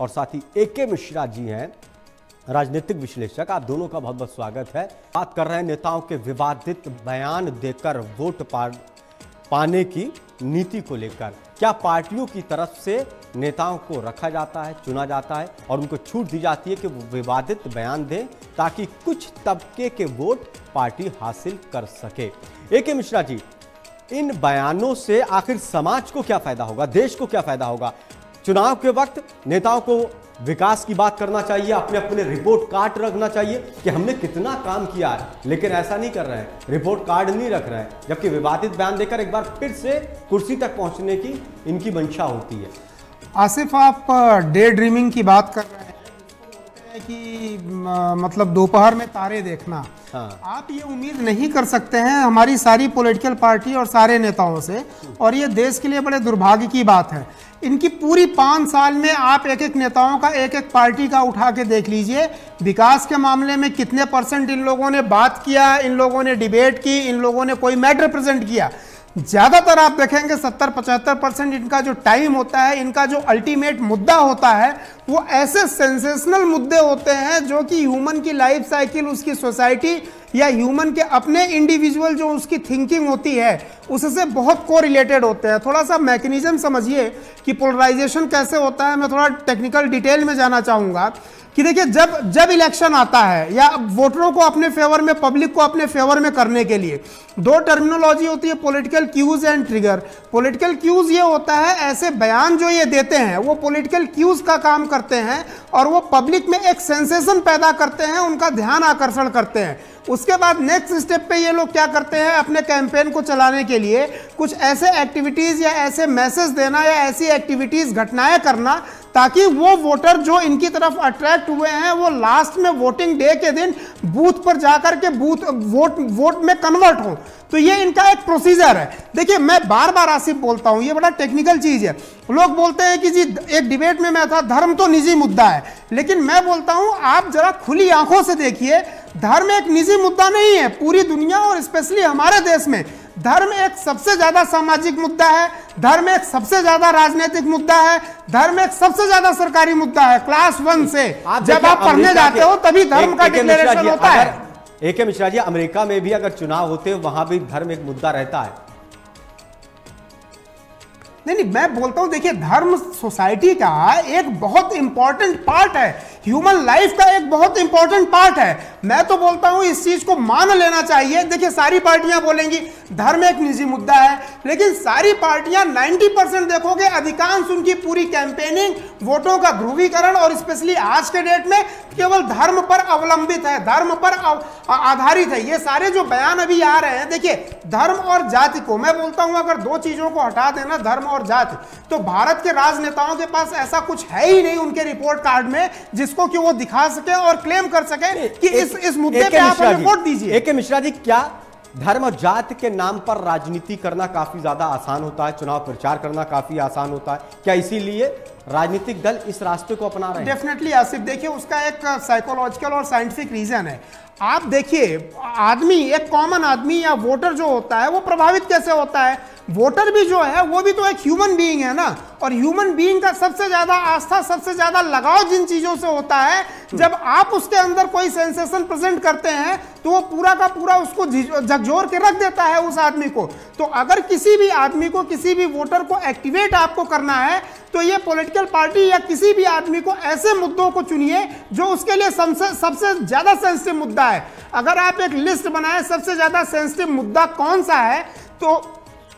और साथ ही ए के मिश्रा जी हैं, राजनीतिक विश्लेषक। आप दोनों का बहुत बहुत स्वागत है। बात कर रहे हैं नेताओं के विवादित बयान देकर वोट पाने की नीति को लेकर। क्या पार्टियों की तरफ़ से नेताओं को रखा जाता है, चुना जाता है और उनको छूट दी जाती है कि वो विवादित बयान दें ताकि कुछ तबके के वोट पार्टी हासिल कर सके? ए के मिश्रा जी, इन बयानों से आखिर समाज को क्या फ़ायदा होगा? देश को क्या फ़ायदा होगा? चुनाव के वक्त नेताओं को विकास की बात करना चाहिए अपने अपने रिपोर्ट कार्ड रखना चाहिए कि हमने कितना काम किया है। लेकिन ऐसा नहीं कर रहे हैं। रिपोर्ट कार्ड नहीं रख रहे हैं, जबकि विवादित बयान देकर एक बार फिर से कुर्सी तक पहुँचने की इनकी मंशा होती है। आसिफ, आप डे ड्रीमिंग की बात कर रहे हैं। कि मतलब दोपहर में तारे देखना। हाँ। आप ये उम्मीद नहीं कर सकते हैं हमारी सारी पॉलिटिकल पार्टी और सारे नेताओं से और ये देश के लिए बड़े दुर्भाग्य की बात है। इनकी पूरी पाँच साल में आप एक एक नेताओं का एक एक पार्टी का उठा के देख लीजिए विकास के मामले में कितने परसेंट इन लोगों ने बात किया इन लोगों ने डिबेट की इन लोगों ने कोई मैटर प्रेजेंट किया। ज़्यादातर आप देखेंगे 70 पचहत्तर परसेंट इनका जो टाइम होता है इनका जो अल्टीमेट मुद्दा होता है वो ऐसे सेंसेशनल मुद्दे होते हैं जो कि ह्यूमन की लाइफ साइकिल उसकी सोसाइटी या ह्यूमन के अपने इंडिविजुअल जो उसकी थिंकिंग होती है, उससे बहुत को रिलेटेड होते हैं। थोड़ा सा मैकेनिज्म समझिए कि पोलराइजेशन कैसे होता है। मैं थोड़ा टेक्निकल डिटेल में जाना चाहूँगा कि देखिए, जब जब इलेक्शन आता है या वोटरों को अपने फेवर में पब्लिक को अपने फेवर में करने के लिए, दो टर्मिनोलॉजी होती है political cues and trigger political cues ये होता है, ऐसे बयान जो ये देते हैं, वो पॉलिटिकल क्यूज का काम करते हैं और वो पब्लिक में एक सेंसेशन पैदा करते हैं, उनका ध्यान आकर्षण करते हैं। उसके बाद नेक्स्ट स्टेप पे ये लोग क्या करते हैं, अपने कैंपेन को चलाने के लिए कुछ ऐसे एक्टिविटीज़ या ऐसे मैसेज देना या ऐसी एक्टिविटीज़ घटनाएँ करना ताकि वो वोटर जो इनकी तरफ़ अट्रैक्ट हुए हैं, वो लास्ट में वोटिंग डे के दिन बूथ पर जाकर के बूथ, वोट वोट में कन्वर्ट हो। तो ये इनका एक प्रोसीजर है। देखिए मैं बार बार आसिफ बोलता हूँ ये बड़ा टेक्निकल चीज़ है। लोग बोलते हैं कि जी एक डिबेट में मैं था धर्म तो निजी मुद्दा है। लेकिन मैं बोलता हूँ आप जरा खुली आँखों से देखिए धर्म एक निजी मुद्दा नहीं है पूरी दुनिया और स्पेशली हमारे देश में। धर्म एक सबसे ज़्यादा सामाजिक मुद्दा है धर्म एक सबसे ज़्यादा राजनीतिक मुद्दा है धर्म एक सबसे ज़्यादा सरकारी मुद्दा है क्लास वन से। आप जब आप पढ़ने जाते हो तभी धर्म का डिक्लेरेशन होता है। ए के मिश्रा जी, अमेरिका में भी अगर चुनाव होते हैं वहाँ भी धर्म एक मुद्दा रहता है। नहीं नहीं, मैं बोलता हूँ, देखिए, धर्म, सोसाइटी का एक बहुत इंपॉर्टेंट पार्ट है। ह्यूमन लाइफ का एक बहुत इंपॉर्टेंट पार्ट है। मैं तो बोलता हूँ, इस चीज़ को मान लेना चाहिए। देखिए, सारी पार्टियाँ बोलेंगी, धर्म एक निजी मुद्दा है, लेकिन सारी पार्टियाँ 90 परसेंट देखोगे, अधिकांश उनकी पूरी कैंपेनिंग वोटों का ध्रुवीकरण और स्पेशली आज के डेट में केवल धर्म पर अवलंबित है, धर्म पर आधारित है। ये सारे जो बयान अभी आ रहे हैं, देखिए, धर्म और जाति को, मैं बोलता हूँ, अगर दो चीज़ों को हटा देना, धर्म और जाति। तो भारत के राजनेताओं के पास ऐसा कुछ है ही नहीं उनके रिपोर्ट कार्ड में जिसको कि वो दिखा सके और क्लेम कर सके कि इस इस मुद्दे पे आप रिपोर्ट दीजिए। ए मिश्रा जी क्या धर्म और जाति के नाम पर राजनीति करना काफ़ी ज़्यादा आसान होता है? चुनाव प्रचार करना काफ़ी आसान होता है? क्या इसीलिए राजनीतिक दल इस रास्ते को अपना रहे हैं? डेफिनेटली आसिफ देखिए उसका एक साइकोलॉजिकल और साइंटिफिक रीजन है। आप देखिए आदमी एक कॉमन आदमी या वोटर जो होता है वो प्रभावित कैसे होता है? वोटर भी जो है वो भी तो एक ह्यूमन बीइंग है ना? और ह्यूमन बीइंग का सबसे ज़्यादा आस्था सबसे ज़्यादा लगाव जिन चीज़ों से होता है जब आप उसके अंदर कोई सेंसेशन प्रेजेंट करते हैं तो वो पूरा का पूरा उसको झकझोर के रख देता है उस आदमी को। तो अगर किसी भी आदमी को किसी भी वोटर को एक्टिवेट आपको करना है तो ये पॉलिटिकल पार्टी या किसी भी आदमी को ऐसे मुद्दों को चुनिए जो उसके लिए सबसे ज़्यादा सेंसिटिव मुद्दा है। अगर आप एक लिस्ट बनाए सबसे ज़्यादा सेंसिटिव मुद्दा कौन सा है तो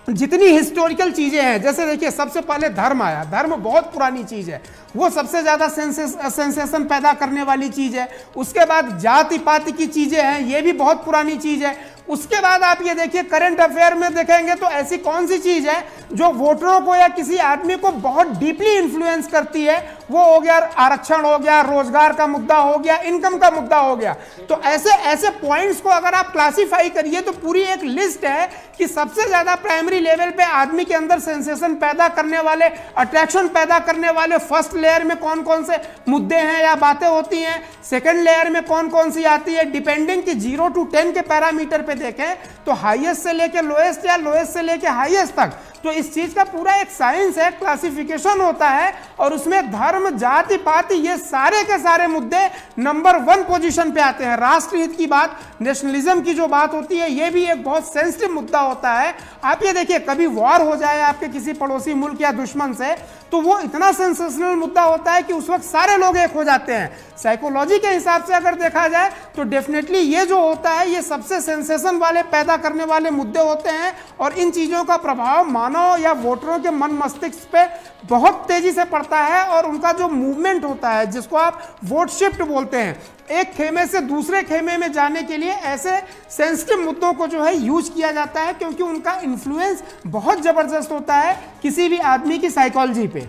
जितनी हिस्टोरिकल चीज़ें हैं, जैसे देखिए, सबसे पहले धर्म आया। धर्म बहुत पुरानी चीज़ है। वो सबसे ज़्यादा सेंसेशन पैदा करने वाली चीज़ है। उसके बाद जाति पाति की चीज़ें हैं, ये भी बहुत पुरानी चीज़ है। उसके बाद आप ये देखिए करंट अफेयर में देखेंगे तो ऐसी कौन सी चीज़ है जो वोटरों को या किसी आदमी को बहुत डीपली इन्फ्लुएंस करती है? वो हो गया, आरक्षण हो गया, रोज़गार का मुद्दा हो गया इनकम का मुद्दा हो गया। तो ऐसे ऐसे पॉइंट्स को अगर आप क्लासिफाई करिए तो पूरी एक लिस्ट है कि सबसे ज़्यादा प्राइमरी लेवल पे आदमी के अंदर सेंसेशन पैदा करने वाले अट्रैक्शन पैदा करने वाले फ़र्स्ट लेयर में कौन कौन से मुद्दे हैं या बातें होती हैं? सेकेंड लेयर में कौन कौन सी आती है? डिपेंडिंग की ज़ीरो टू टेन के पैरामीटर पे देखें तो हाईएस्ट से लेकर लोएस्ट या लोएस्ट से लेकर हाईएस्ट तक तो इस चीज़ का पूरा एक साइंस है क्लासिफिकेशन होता है, और उसमें धर्म, जाति, पाति, ये सारे के सारे मुद्दे नंबर वन पोजीशन पे आते हैं। राष्ट्रहित की बात नेशनलिज्म की जो बात होती है, ये भी एक बहुत सेंसिटिव मुद्दा होता है। आप ये देखिए, कभी वॉर हो जाए आपके किसी पड़ोसी मुल्क या दुश्मन से तो वो इतना सेंसेशनल मुद्दा होता है कि उस वक्त सारे लोग एक हो जाते हैं। साइकोलॉजी के हिसाब से अगर देखा जाए तो डेफिनेटली ये जो होता है, ये सबसे सेंसेशन वाले, पैदा करने वाले मुद्दे होते हैं, और इन चीज़ों का प्रभाव मानव या वोटरों के मन मस्तिष्क पे बहुत तेज़ी से पड़ता है और उनका जो मूवमेंट होता है, जिसको आप वोट शिफ्ट बोलते हैं, एक खेमे से दूसरे खेमे में जाने के लिए ऐसे सेंसिटिव मुद्दों को जो है यूज़ किया जाता है क्योंकि उनका इन्फ्लुएंस बहुत ज़बरदस्त होता है किसी भी आदमी की साइकोलॉजी पे।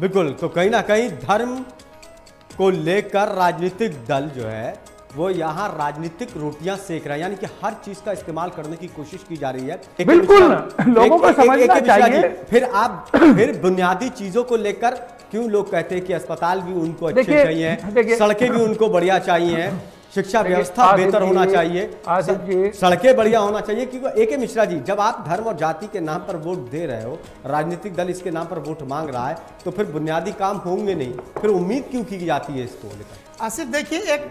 बिल्कुल तो कहीं ना कहीं धर्म को लेकर राजनीतिक दल जो है वो यहाँ राजनीतिक रोटियाँ सेक रहे हैं यानी कि हर चीज़ का इस्तेमाल करने की कोशिश की जा रही है। बिल्कुल लोगों को समझना चाहिए। फिर आप फिर बुनियादी चीज़ों को लेकर क्यों लोग कहते हैं कि अस्पताल भी उनको अच्छे चाहिए सड़कें भी उनको बढ़िया चाहिए शिक्षा व्यवस्था बेहतर होना चाहिए। सड़कें बढ़िया होना चाहिए क्योंकि ए के मिश्रा जी जब आप धर्म और जाति के नाम पर वोट दे रहे हो राजनीतिक दल इसके नाम पर वोट मांग रहा है तो फिर बुनियादी काम होंगे नहीं फिर उम्मीद क्यों की जाती है इसको लेकर? आसिफ देखिए एक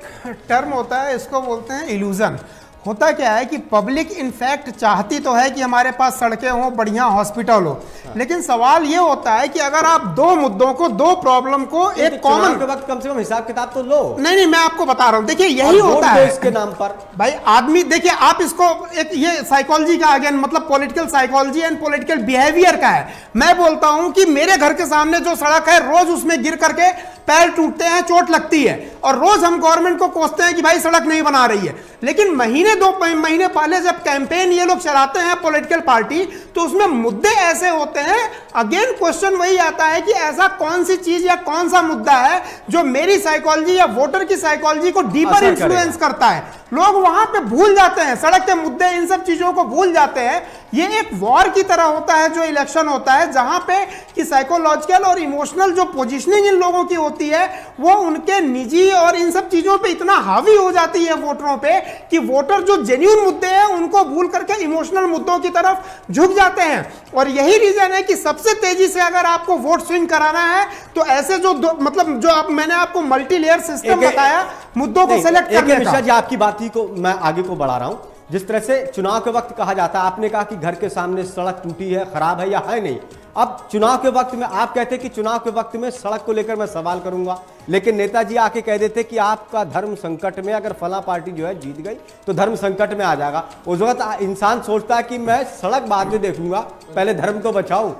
टर्म होता है इसको बोलते हैं इल्यूजन होता क्या है कि पब्लिक इनफैक्ट चाहती तो है कि हमारे पास सड़कें हों बढ़िया हॉस्पिटल हो. लेकिन सवाल ये होता है कि अगर आप दो मुद्दों को दो प्रॉब्लम को तो एक कॉमन के वक्त कम से कम हिसाब किताब तो लो। नहीं नहीं मैं आपको बता रहा हूँ। देखिए यही होता है। इसके नाम पर। भाई आदमी देखिए आप इसको एक ये साइकोलॉजी का अगेन मतलब political psychology and political behaviour का है। मैं बोलता हूँ कि मेरे घर के सामने जो सड़क है रोज उसमें गिर करके पैर टूटते हैं चोट लगती है। और रोज हम गवर्नमेंट को कोसते हैं कि भाई सड़क नहीं बना रही है। लेकिन महीने दो महीने पहले जब कैंपेन ये लोग चलाते हैं पॉलिटिकल पार्टी तो उसमें मुद्दे ऐसे होते हैं। अगेन क्वेश्चन वही आता है कि ऐसा कौन सी चीज़ या कौन सा मुद्दा है जो मेरी साइकोलॉजी या वोटर की साइकोलॉजी को डीपर इन्फ्लुएंस करता है। लोग वहाँ पे भूल जाते हैं सड़क के मुद्दे इन सब चीज़ों को भूल जाते हैं। ये एक वॉर की तरह होता है जो इलेक्शन होता है जहाँ पे कि साइकोलॉजिकल और इमोशनल जो पोजीशनिंग इन लोगों की होती है वो उनके निजी और इन सब चीज़ों पे इतना हावी हो जाती है वोटरों पे कि वोटर जो जेन्यून मुद्दे हैं उनको भूल करके इमोशनल मुद्दों की तरफ़ झुक जाते हैं। और यही रीजन है कि सबसे तेज़ी से अगर आपको वोट स्विंग कराना है तो ऐसे जो मतलब जो आप मैंने आपको मल्टी लेयर सिस्टम बताया मुद्दों को सेलेक्ट करने का। जी आपकी बात ही को मैं आगे को बढ़ा रहा हूँ। जिस तरह से चुनाव के वक्त कहा जाता है, आपने कहा कि घर के सामने सड़क टूटी है, खराब है या है नहीं। अब चुनाव के वक्त में आप कहते कि चुनाव के वक्त में सड़क को लेकर मैं सवाल करूँगा, लेकिन नेताजी आके कह देते कि आपका धर्म संकट में अगर फला पार्टी जो है जीत गई तो धर्म संकट में आ जाएगा। उस वक्त इंसान सोचता है कि मैं सड़क बाद में देखूँगा, पहले धर्म को बचाऊं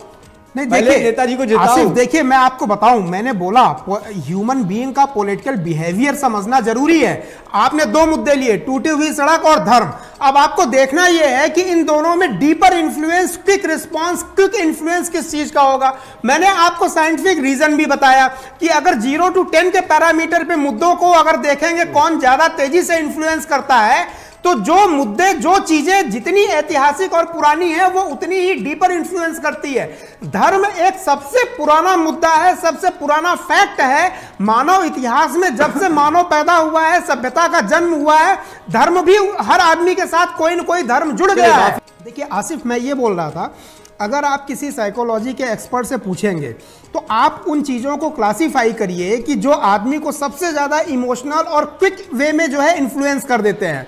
नहीं देखिए नेताजी को आसिफ देखिए मैं आपको बताऊँ मैंने बोला ह्यूमन बीइंग का पॉलिटिकल बिहेवियर समझना ज़रूरी है। आपने दो मुद्दे लिए टूटी हुई सड़क और धर्म। अब आपको देखना यह है कि इन दोनों में deeper influence quick response quick influence किस चीज़ का होगा? मैंने आपको साइंटिफिक रीजन भी बताया कि अगर ज़ीरो टू टेन के पैरामीटर पे मुद्दों को अगर देखेंगे कौन ज़्यादा तेज़ी से इन्फ्लुएंस करता है तो जो मुद्दे, जो चीज़ें जितनी ऐतिहासिक और पुरानी है, वो उतनी ही डीपर इन्फ्लुएंस करती है। धर्म एक सबसे पुराना मुद्दा है, सबसे पुराना फैक्ट है। मानव इतिहास में जब से मानव पैदा हुआ है, सभ्यता का जन्म हुआ है, धर्म भी हर आदमी के साथ कोई ना कोई धर्म जुड़ गया है। देखिए, आसिफ, मैं ये बोल रहा था, अगर आप किसी साइकोलॉजी के एक्सपर्ट से पूछेंगे तो आप उन चीज़ों को क्लासिफाई करिए कि जो आदमी को सबसे ज़्यादा इमोशनल और क्विक वे में जो है इन्फ्लुएंस कर देते हैं।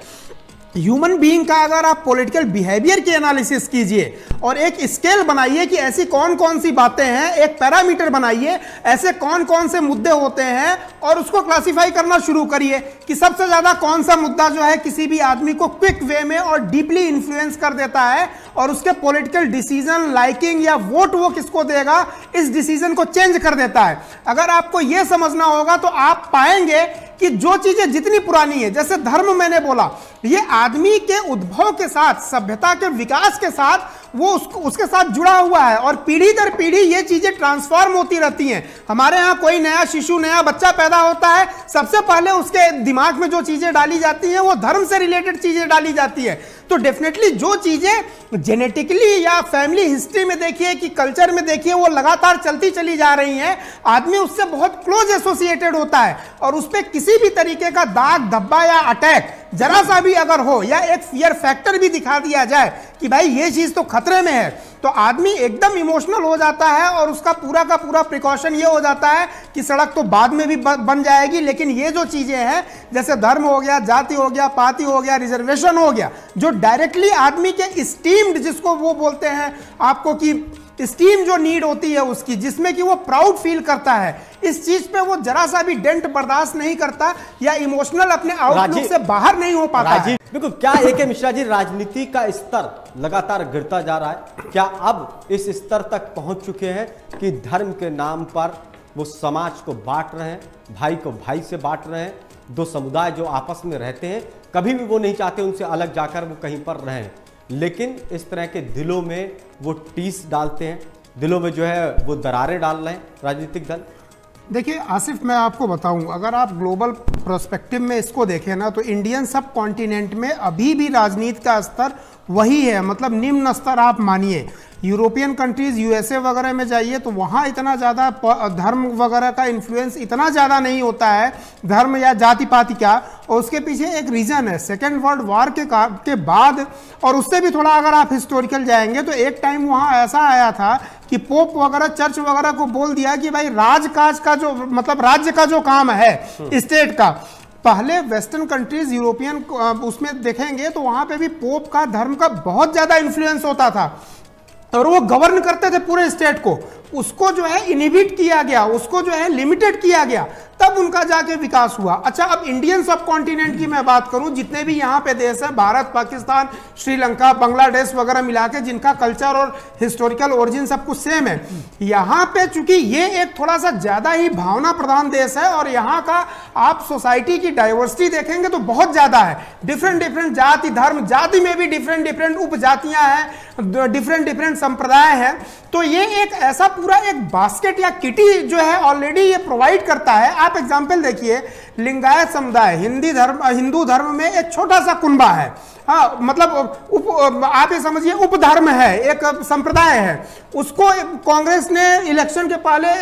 ह्यूमन बीइंग का अगर आप पॉलिटिकल बिहेवियर की एनालिसिस कीजिए और एक स्केल बनाइए कि ऐसी कौन कौन सी बातें हैं, एक पैरामीटर बनाइए, ऐसे कौन कौन से मुद्दे होते हैं और उसको क्लासिफाई करना शुरू करिए कि सबसे ज़्यादा कौन सा मुद्दा जो है किसी भी आदमी को क्विक वे में और डीपली इन्फ्लुएंस कर देता है और उसके पॉलिटिकल डिसीज़न लाइकिंग या वोट वो किसको देगा, इस डिसीज़न को चेंज कर देता है। अगर आपको यह समझना होगा तो आप पाएँगे कि जो चीज़ें जितनी पुरानी है, जैसे धर्म मैंने बोला, ये आदमी के उद्भव के साथ, सभ्यता के विकास के साथ, वो उसको, उसके साथ जुड़ा हुआ है और पीढ़ी दर पीढ़ी ये चीज़ें ट्रांसफॉर्म होती रहती हैं। हमारे यहाँ कोई नया शिशु, नया बच्चा पैदा होता है, सबसे पहले उसके दिमाग में जो चीज़ें डाली जाती हैं, वो धर्म से रिलेटेड चीज़ें डाली जाती है। तो डेफिनेटली जो चीज़ें जेनेटिकली या फैमिली हिस्ट्री में देखिए कि कल्चर में देखिए वो लगातार चलती चली जा रही हैं। आदमी उससे बहुत क्लोज एसोसिएटेड होता है और उस पर किसी भी तरीके का दाग, धब्बा या अटैक जरा सा भी अगर हो या एक फियर फैक्टर भी दिखा दिया जाए कि भाई ये चीज़ तो खतरे में है तो आदमी एकदम इमोशनल हो जाता है और उसका पूरा का पूरा प्रिकॉशन ये हो जाता है कि सड़क तो बाद में भी बन जाएगी, लेकिन ये जो चीज़ें हैं, जैसे धर्म हो गया, जाति हो गया पाति हो गया, रिजर्वेशन हो गया, जो डायरेक्टली आदमी के स्टीम्ड जिसको वो बोलते हैं, आपको कि स्टीम जो नीड होती है उसकी जिसमें कि वो प्राउड फील करता है इस चीज़ पे वो जरा सा भी डेंट बर्दाश्त नहीं करता या इमोशनल अपने आउटलुक से बाहर नहीं हो पाता है। बिल्कुल क्या ए के मिश्रा जी राजनीति का स्तर लगातार गिरता जा रहा है? क्या अब इस स्तर तक पहुँच चुके हैं कि धर्म के नाम पर वो समाज को बांट रहे हैं भाई को भाई से बांट रहे हैं दो समुदाय जो आपस में रहते हैं कभी भी वो नहीं चाहते उनसे अलग जाकर वो कहीं पर रहें। लेकिन इस तरह के दिलों में वो टीस डालते हैं, दिलों में जो है वो दरारें डाल रहे हैं राजनीतिक दल। देखिए, आसिफ, मैं आपको बताऊँ, अगर आप ग्लोबल प्रोस्पेक्टिव में इसको देखें ना तो इंडियन सब कॉन्टिनेंट में अभी भी राजनीति का स्तर वही है मतलब निम्न स्तर आप मानिए यूरोपियन कंट्रीज़ यूएसए वगैरह में जाइए तो वहाँ इतना ज़्यादा धर्म वगैरह का इन्फ्लुएंस इतना ज़्यादा नहीं होता है धर्म या जाति पाति का और उसके पीछे एक रीज़न है सेकेंड वर्ल्ड वॉर के के बाद और उससे भी थोड़ा अगर आप हिस्टोरिकल जाएँगे तो एक टाइम वहाँ ऐसा आया था कि पोप वगैरह चर्च वगैरह को बोल दिया कि भाई राजकाज का जो मतलब राज्य का जो काम है स्टेट हम्म। का पहले वेस्टर्न कंट्रीज़, यूरोपियन उसमें देखेंगे तो वहाँ पे भी पोप का धर्म का बहुत ज़्यादा इन्फ्लुएंस होता था। और वो गवर्न करते थे पूरे स्टेट को। उसको जो है इनिबिट किया गया, उसको जो है लिमिटेड किया गया, तब उनका जाके विकास हुआ। अच्छा अब इंडियन सब कॉन्टिनेंट की मैं बात करूँ, जितने भी यहाँ पे देश है, भारत, पाकिस्तान, श्रीलंका, बांग्लादेश वगैरह मिला के जिनका कल्चर और हिस्टोरिकल ओरिजिन सब कुछ सेम है। यहाँ पे चूँकि ये एक थोड़ा सा ज़्यादा ही भावना प्रधान देश है और यहाँ का आप सोसाइटी की डाइवर्सिटी देखेंगे तो बहुत ज़्यादा है। डिफरेंट डिफरेंट जाति, धर्म, जाति में भी डिफरेंट डिफरेंट उपजातियाँ हैं डिफरेंट डिफरेंट संप्रदाय हैं। तो ये एक ऐसा पूरा एक बास्केट या किटी जो है ऑलरेडी ये प्रोवाइड करता है। आप एग्ज़ाम्पल देखिए, लिंगायत समुदाय, हिंदी धर्म, हिंदू धर्म में एक छोटा सा कुंबा है। हाँ मतलब उप आप ये समझिए उपधर्म है एक संप्रदाय है। उसको कांग्रेस ने इलेक्शन के पहले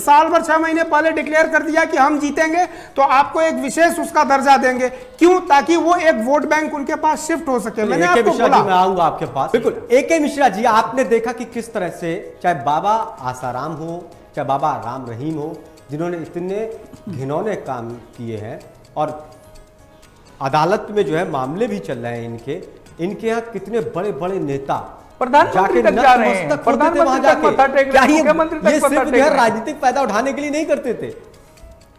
साल भर छह महीने पहले डिक्लेयर कर दिया कि हम जीतेंगे तो आपको एक विशेष उसका दर्जा देंगे। क्यों? ताकि वो एक वोट बैंक उनके पास शिफ्ट हो सके। मैंने आपको बोला। मैं आऊँगा आपके पास। बिल्कुल। ए के मिश्रा जी आपने देखा कि किस तरह से चाहे बाबा आसाराम हो चाहे बाबा राम रहीम हो जिन्होंने इतने घिनौने काम किए हैं और अदालत में जो है मामले भी चल रहे हैं इनके। इनके यहाँ कितने बड़े बड़े नेता प्रधानमंत्री तक जा रहे हैं। प्रधानमंत्री तक मत्था टेक रहे हैं मुख्यमंत्री तक मत्था टेक रहे हैं राजनीतिक फ़ायदा उठाने के लिए नहीं करते थे।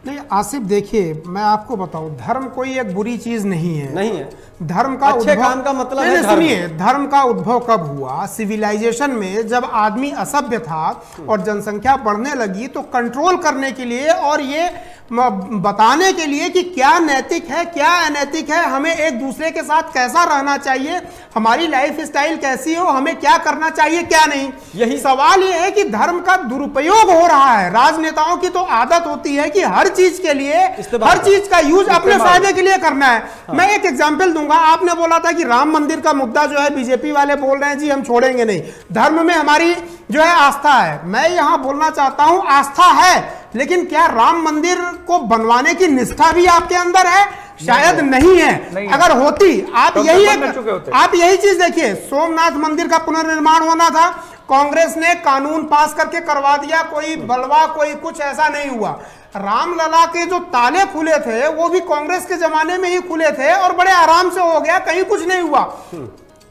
नहीं आसिफ देखिए मैं आपको बताऊँ धर्म कोई एक बुरी चीज़ नहीं है। नहीं है। धर्म का अच्छे काम का मतलब नहीं, है सुनिए धर्म का उद्भव कब हुआ? सिविलाइजेशन में जब आदमी असभ्य था और जनसंख्या बढ़ने लगी तो कंट्रोल करने के लिए और ये बताने के लिए कि क्या नैतिक है क्या अनैतिक है हमें एक दूसरे के साथ कैसा रहना चाहिए हमारी लाइफ स्टाइल कैसी हो हमें क्या करना चाहिए क्या नहीं। यही सवाल यह है कि धर्म का दुरुपयोग हो रहा है। राजनेताओं की तो आदत होती है कि हर चीज़ के लिए हर चीज़ का यूज़ अपने फ़ायदे के लिए करना है। हाँ। मैं एक एग्ज़ाम्पल दूँगा। आपने बोला था कि राम मंदिर का मुद्दा जो है बीजेपी वाले बोल रहे हैं जी हम छोड़ेंगे नहीं। धर्म में हमारी जो है आस्था है। मैं यहाँ बोलना चाहता हूँ आस्था है। लेकिन क्या राम मंदिर को बनवाने की निष्ठा भी आपके अंदर है? शायद नहीं, नहीं है। नहीं अगर होती आप तो यही एक, आप यही चीज़ देखिए सोमनाथ मंदिर का पुनर्निर्माण होना था कांग्रेस ने कानून पास करके करवा दिया कोई बलवा कोई कुछ ऐसा नहीं हुआ। रामलला के जो ताले खुले थे वो भी कांग्रेस के जमाने में ही खुले थे और बड़े आराम से हो गया कहीं कुछ नहीं हुआ।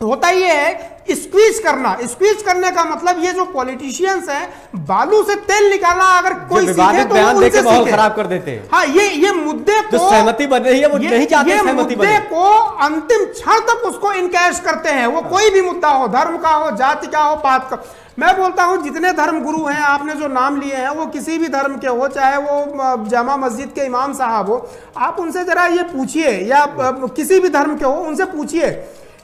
होता ये है स्क्वीज करना। स्क्वीज करने का मतलब ये जो पॉलिटिशियंस हैं बालू से तेल निकालना अगर कोई सीखे तो उनसे सीखे। खराब कर देते। हैं हाँ ये ये मुद्दे को सहमति बन रही है वो ये, नहीं चाहते ये मुद्दे को अंतिम क्षण तक उसको इनकैश करते हैं। वो कोई भी मुद्दा हो धर्म का हो जाति का हो पात का मैं बोलता हूँ जितने धर्म गुरु हैं आपने जो नाम लिए हैं वो किसी भी धर्म के हो चाहे वो जामा मस्जिद के इमाम साहब हो आप उनसे जरा ये पूछिए या किसी भी धर्म के हो उनसे पूछिए।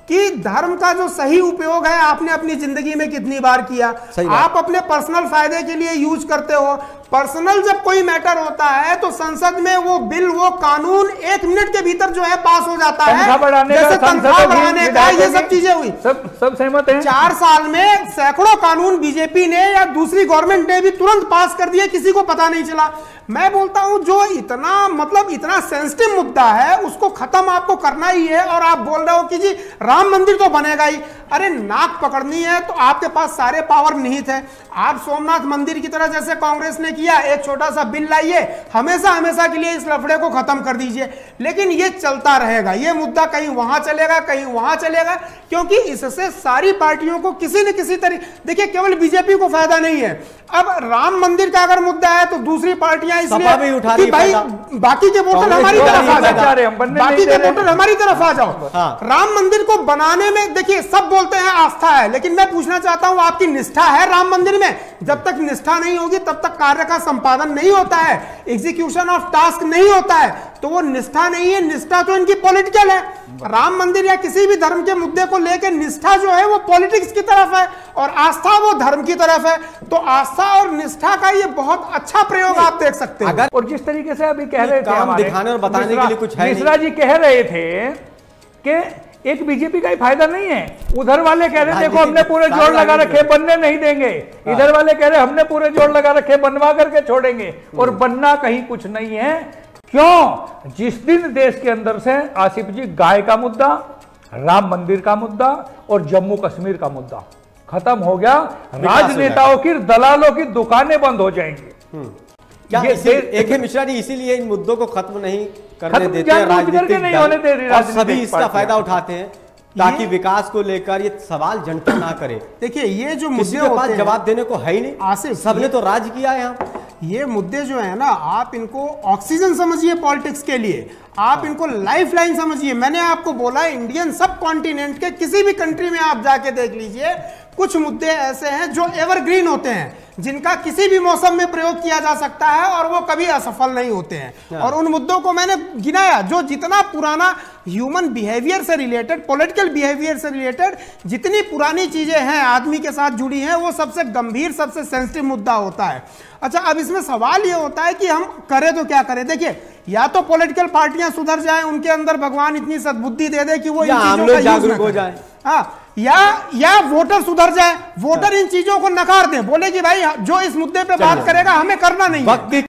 कि धर्म का जो सही उपयोग है आपने अपनी ज़िंदगी में कितनी बार किया? आप अपने पर्सनल फ़ायदे के लिए यूज़ करते हो। पर्सनल जब कोई मैटर होता है तो संसद में वो बिल वो कानून एक मिनट के भीतर जो है पास हो जाता है। जैसे तनख्वाह बढ़ाने का ये सब चीज़ें हुई। सब सब सहमत हैं। चार साल में सैकड़ों कानून बीजेपी ने या दूसरी गवर्नमेंट ने भी तुरंत पास कर दिए किसी को पता नहीं चला। मैं बोलता हूँ जो इतना मतलब इतना सेंसिटिव मुद्दा है उसको खत्म आपको करना ही है और आप बोल रहे हो कि जी राम मंदिर तो बनेगा ही। अरे नाक पकड़नी है तो आपके पास सारे पावर निहित है। आप सोमनाथ मंदिर की तरह जैसे कांग्रेस ने किया एक छोटा सा बिल लाइए हमेशा हमेशा के लिए इस लफड़े को खत्म कर दीजिए। लेकिन ये चलता रहेगा ये मुद्दा कहीं वहाँ चलेगा कहीं वहाँ चलेगा क्योंकि इससे सारी पार्टियों को किसी न किसी तरीके देखिए केवल बीजेपी को फ़ायदा नहीं है। अब राम मंदिर का अगर मुद्दा है तो दूसरी पार्टियाँ इसलिए कि भाई बाकी के वोटर हमारी तरफ़ आ जाओ। बाकी के वोटर हमारी तरफ़ आ जाओ। राम मंदिर को बनाने में देखिए सब बोलते हैं आस्था है लेकिन मैं पूछना चाहता हूँ आपकी निष्ठा है राम मंदिर में? जब तक निष्ठा नहीं होगी तब तक कार्य का संपादन नहीं होता है एग्जीक्यूशन ऑफ़ टास्क नहीं होता है तो वो निष्ठा नहीं है निष्ठा तो इनकी पॉलिटिकल है। राम मंदिर या किसी भी धर्म के मुद्दे को लेकर निष्ठा जो है वो पॉलिटिक्स की तरफ़ है और आस्था वो धर्म की तरफ़ है तो आस्था और निष्ठा का ये बहुत अच्छा प्रयोग आप देख सकते हैं। और जिस तरीके से अभी कह रहे थे दिखाने और बताने के लिए कुछ है मिश्रा जी कह रहे थे कि एक बीजेपी का ही फ़ायदा नहीं है। उधर वाले कह रहे देखो हमने पूरे जोड़ लगा रखे बनने नहीं देंगे। हाँ। इधर वाले कह रहे हमने पूरे जोड़ लगा रखे बनवा करके छोड़ेंगे। और हम्म। बनना कहीं कुछ नहीं है। क्यों? जिस दिन देश के अंदर से आसिफ जी गाय का मुद्दा राम मंदिर का मुद्दा और जम्मू कश्मीर का मुद्दा खत्म हो गया। राजनेताओं की दलालों की दुकानें बंद हो जाएँगी। क्या एक ही मिश्रा जी इसीलिए इन मुद्दों को खत्म नहीं करने देते राजनीतिक नहीं होने दे और सभी इसका फ़ायदा उठाते हैं ताकि विकास को लेकर ये सवाल जनता ना करे। देखिए ये जो मुद्दे के पास जवाब देने को है ही नहीं। आसिफ सबने तो राज किया है यहाँ। ये मुद्दे जो है ना आप इनको ऑक्सीजन समझिए पॉलिटिक्स के लिए। आप हाँ। इनको लाइफ लाइन समझिए। मैंने आपको बोला इंडियन सब कॉन्टिनेंट के किसी भी कंट्री में आप जाके देख लीजिए कुछ मुद्दे ऐसे हैं जो एवरग्रीन होते हैं जिनका किसी भी मौसम में प्रयोग किया जा सकता है और वो कभी असफल नहीं होते हैं। हाँ। और उन मुद्दों को मैंने गिनाया जो जितना पुराना ह्यूमन बिहेवियर से रिलेटेड पॉलिटिकल बिहेवियर से रिलेटेड जितनी पुरानी चीज़ें हैं आदमी के साथ जुड़ी हैं वो सबसे गंभीर सबसे सेंसिटिव मुद्दा होता है। अच्छा अब इसमें सवाल ये होता है कि हम करें तो क्या करें? देखिए या तो पॉलिटिकल पार्टियाँ सुधर जाए उनके अंदर भगवान इतनी सद्बुद्धि दे दे कि वो इन चीज़ों का यूज़ हो जाए। हाँ या या वोटर सुधर जाए वोटर इन चीज़ों को नकार दे। बोले कि भाई जो इस मुद्दे पे बात करेगा हमें करना नहीं है।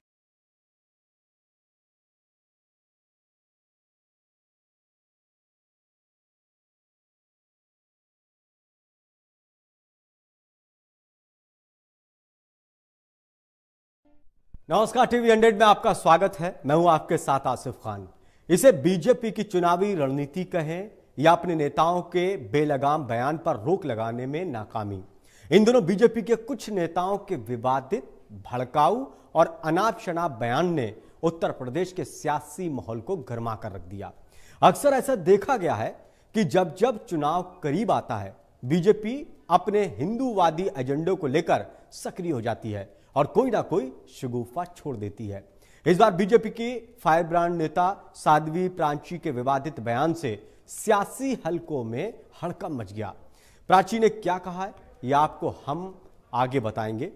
नमस्कार टीवी हंड्रेड में आपका स्वागत है। मैं हूँ आपके साथ आसिफ खान। इसे बीजेपी की चुनावी रणनीति कहें या अपने नेताओं के बेलगाम बयान पर रोक लगाने में नाकामी। इन दोनों बीजेपी के कुछ नेताओं के विवादित भड़काऊ और अनाप शनाप बयान ने उत्तर प्रदेश के सियासी माहौल को गर्मा कर रख दिया। अक्सर ऐसा देखा गया है कि जब जब चुनाव करीब आता है, बीजेपी अपने हिंदूवादी एजेंडों को लेकर सक्रिय हो जाती है और कोई ना कोई शगुफा छोड़ देती है। इस बार बीजेपी की फायर ब्रांड नेता साध्वी प्रांची के विवादित बयान से सियासी हलकों में हड़कम मच गया। प्राची ने क्या कहा है यह आपको हम आगे बताएँगे।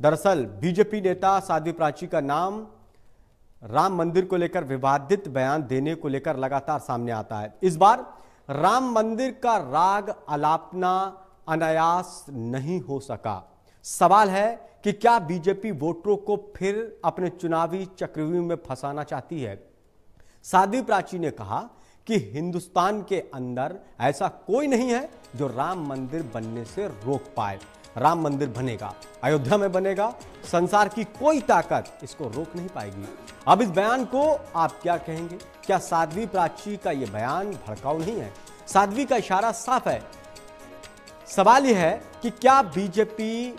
दरअसल, बीजेपी नेता साध्वी प्राची का नाम राम मंदिर को लेकर विवादित बयान देने को लेकर लगातार सामने आता है। इस बार राम मंदिर का राग अलापना, अनायास नहीं हो सका। सवाल है कि क्या बीजेपी वोटरों को फिर अपने चुनावी चक्रव्यूह में फंसाना चाहती है? साध्वी प्राची ने कहा कि हिंदुस्तान के अंदर ऐसा कोई नहीं है जो राम मंदिर बनने से रोक पाए। राम मंदिर बनेगा, अयोध्या में बनेगा, संसार की कोई ताकत इसको रोक नहीं पाएगी। अब इस बयान को आप क्या कहेंगे? क्या साध्वी प्राची का यह बयान भड़काऊ नहीं है? साध्वी का इशारा साफ़ है। सवाल यह है कि क्या बीजेपी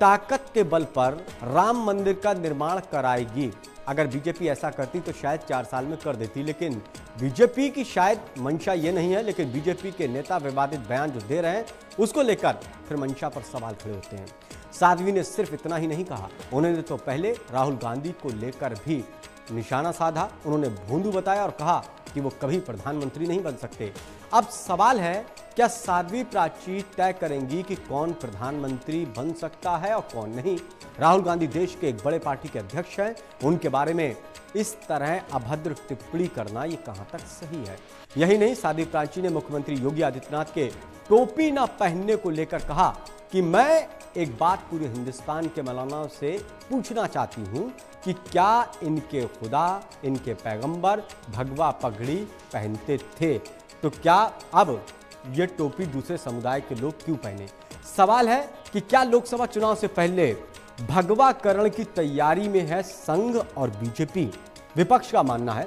ताकत के बल पर राम मंदिर का निर्माण कराएगी? अगर बीजेपी ऐसा करती तो शायद चार साल में कर देती, लेकिन बीजेपी की शायद मंशा ये नहीं है, लेकिन बीजेपी के नेता विवादित बयान जो दे रहे हैं, उसको लेकर फिर मंशा पर सवाल खड़े होते हैं। साध्वी ने सिर्फ़ इतना ही नहीं कहा, उन्होंने तो पहले राहुल गांधी को लेकर भी निशाना साधा, उन्होंने भूंदू बताया और कहा कि वो कभी प्रधानमंत्री नहीं बन सकते। अब सवाल है, क्या साध्वी प्राची तय करेंगी कि कौन प्रधानमंत्री बन सकता है और कौन नहीं? राहुल गांधी देश के एक बड़े पार्टी के अध्यक्ष हैं। उनके बारे में इस तरह अभद्र टिप्पणी करना ये कहाँ तक सही है? यही नहीं, साध्वी प्राची ने मुख्यमंत्री योगी आदित्यनाथ के टोपी न पहनने को लेकर कहा कि मैं एक बात पूरे हिंदुस्तान के मौलाना से पूछना चाहती हूँ कि क्या इनके खुदा, इनके पैगंबर भगवा पगड़ी पहनते थे? तो क्या अब ये टोपी दूसरे समुदाय के लोग क्यों पहने? सवाल है कि क्या लोकसभा चुनाव से पहले भगवाकरण की तैयारी में है संघ और बीजेपी? विपक्ष का मानना है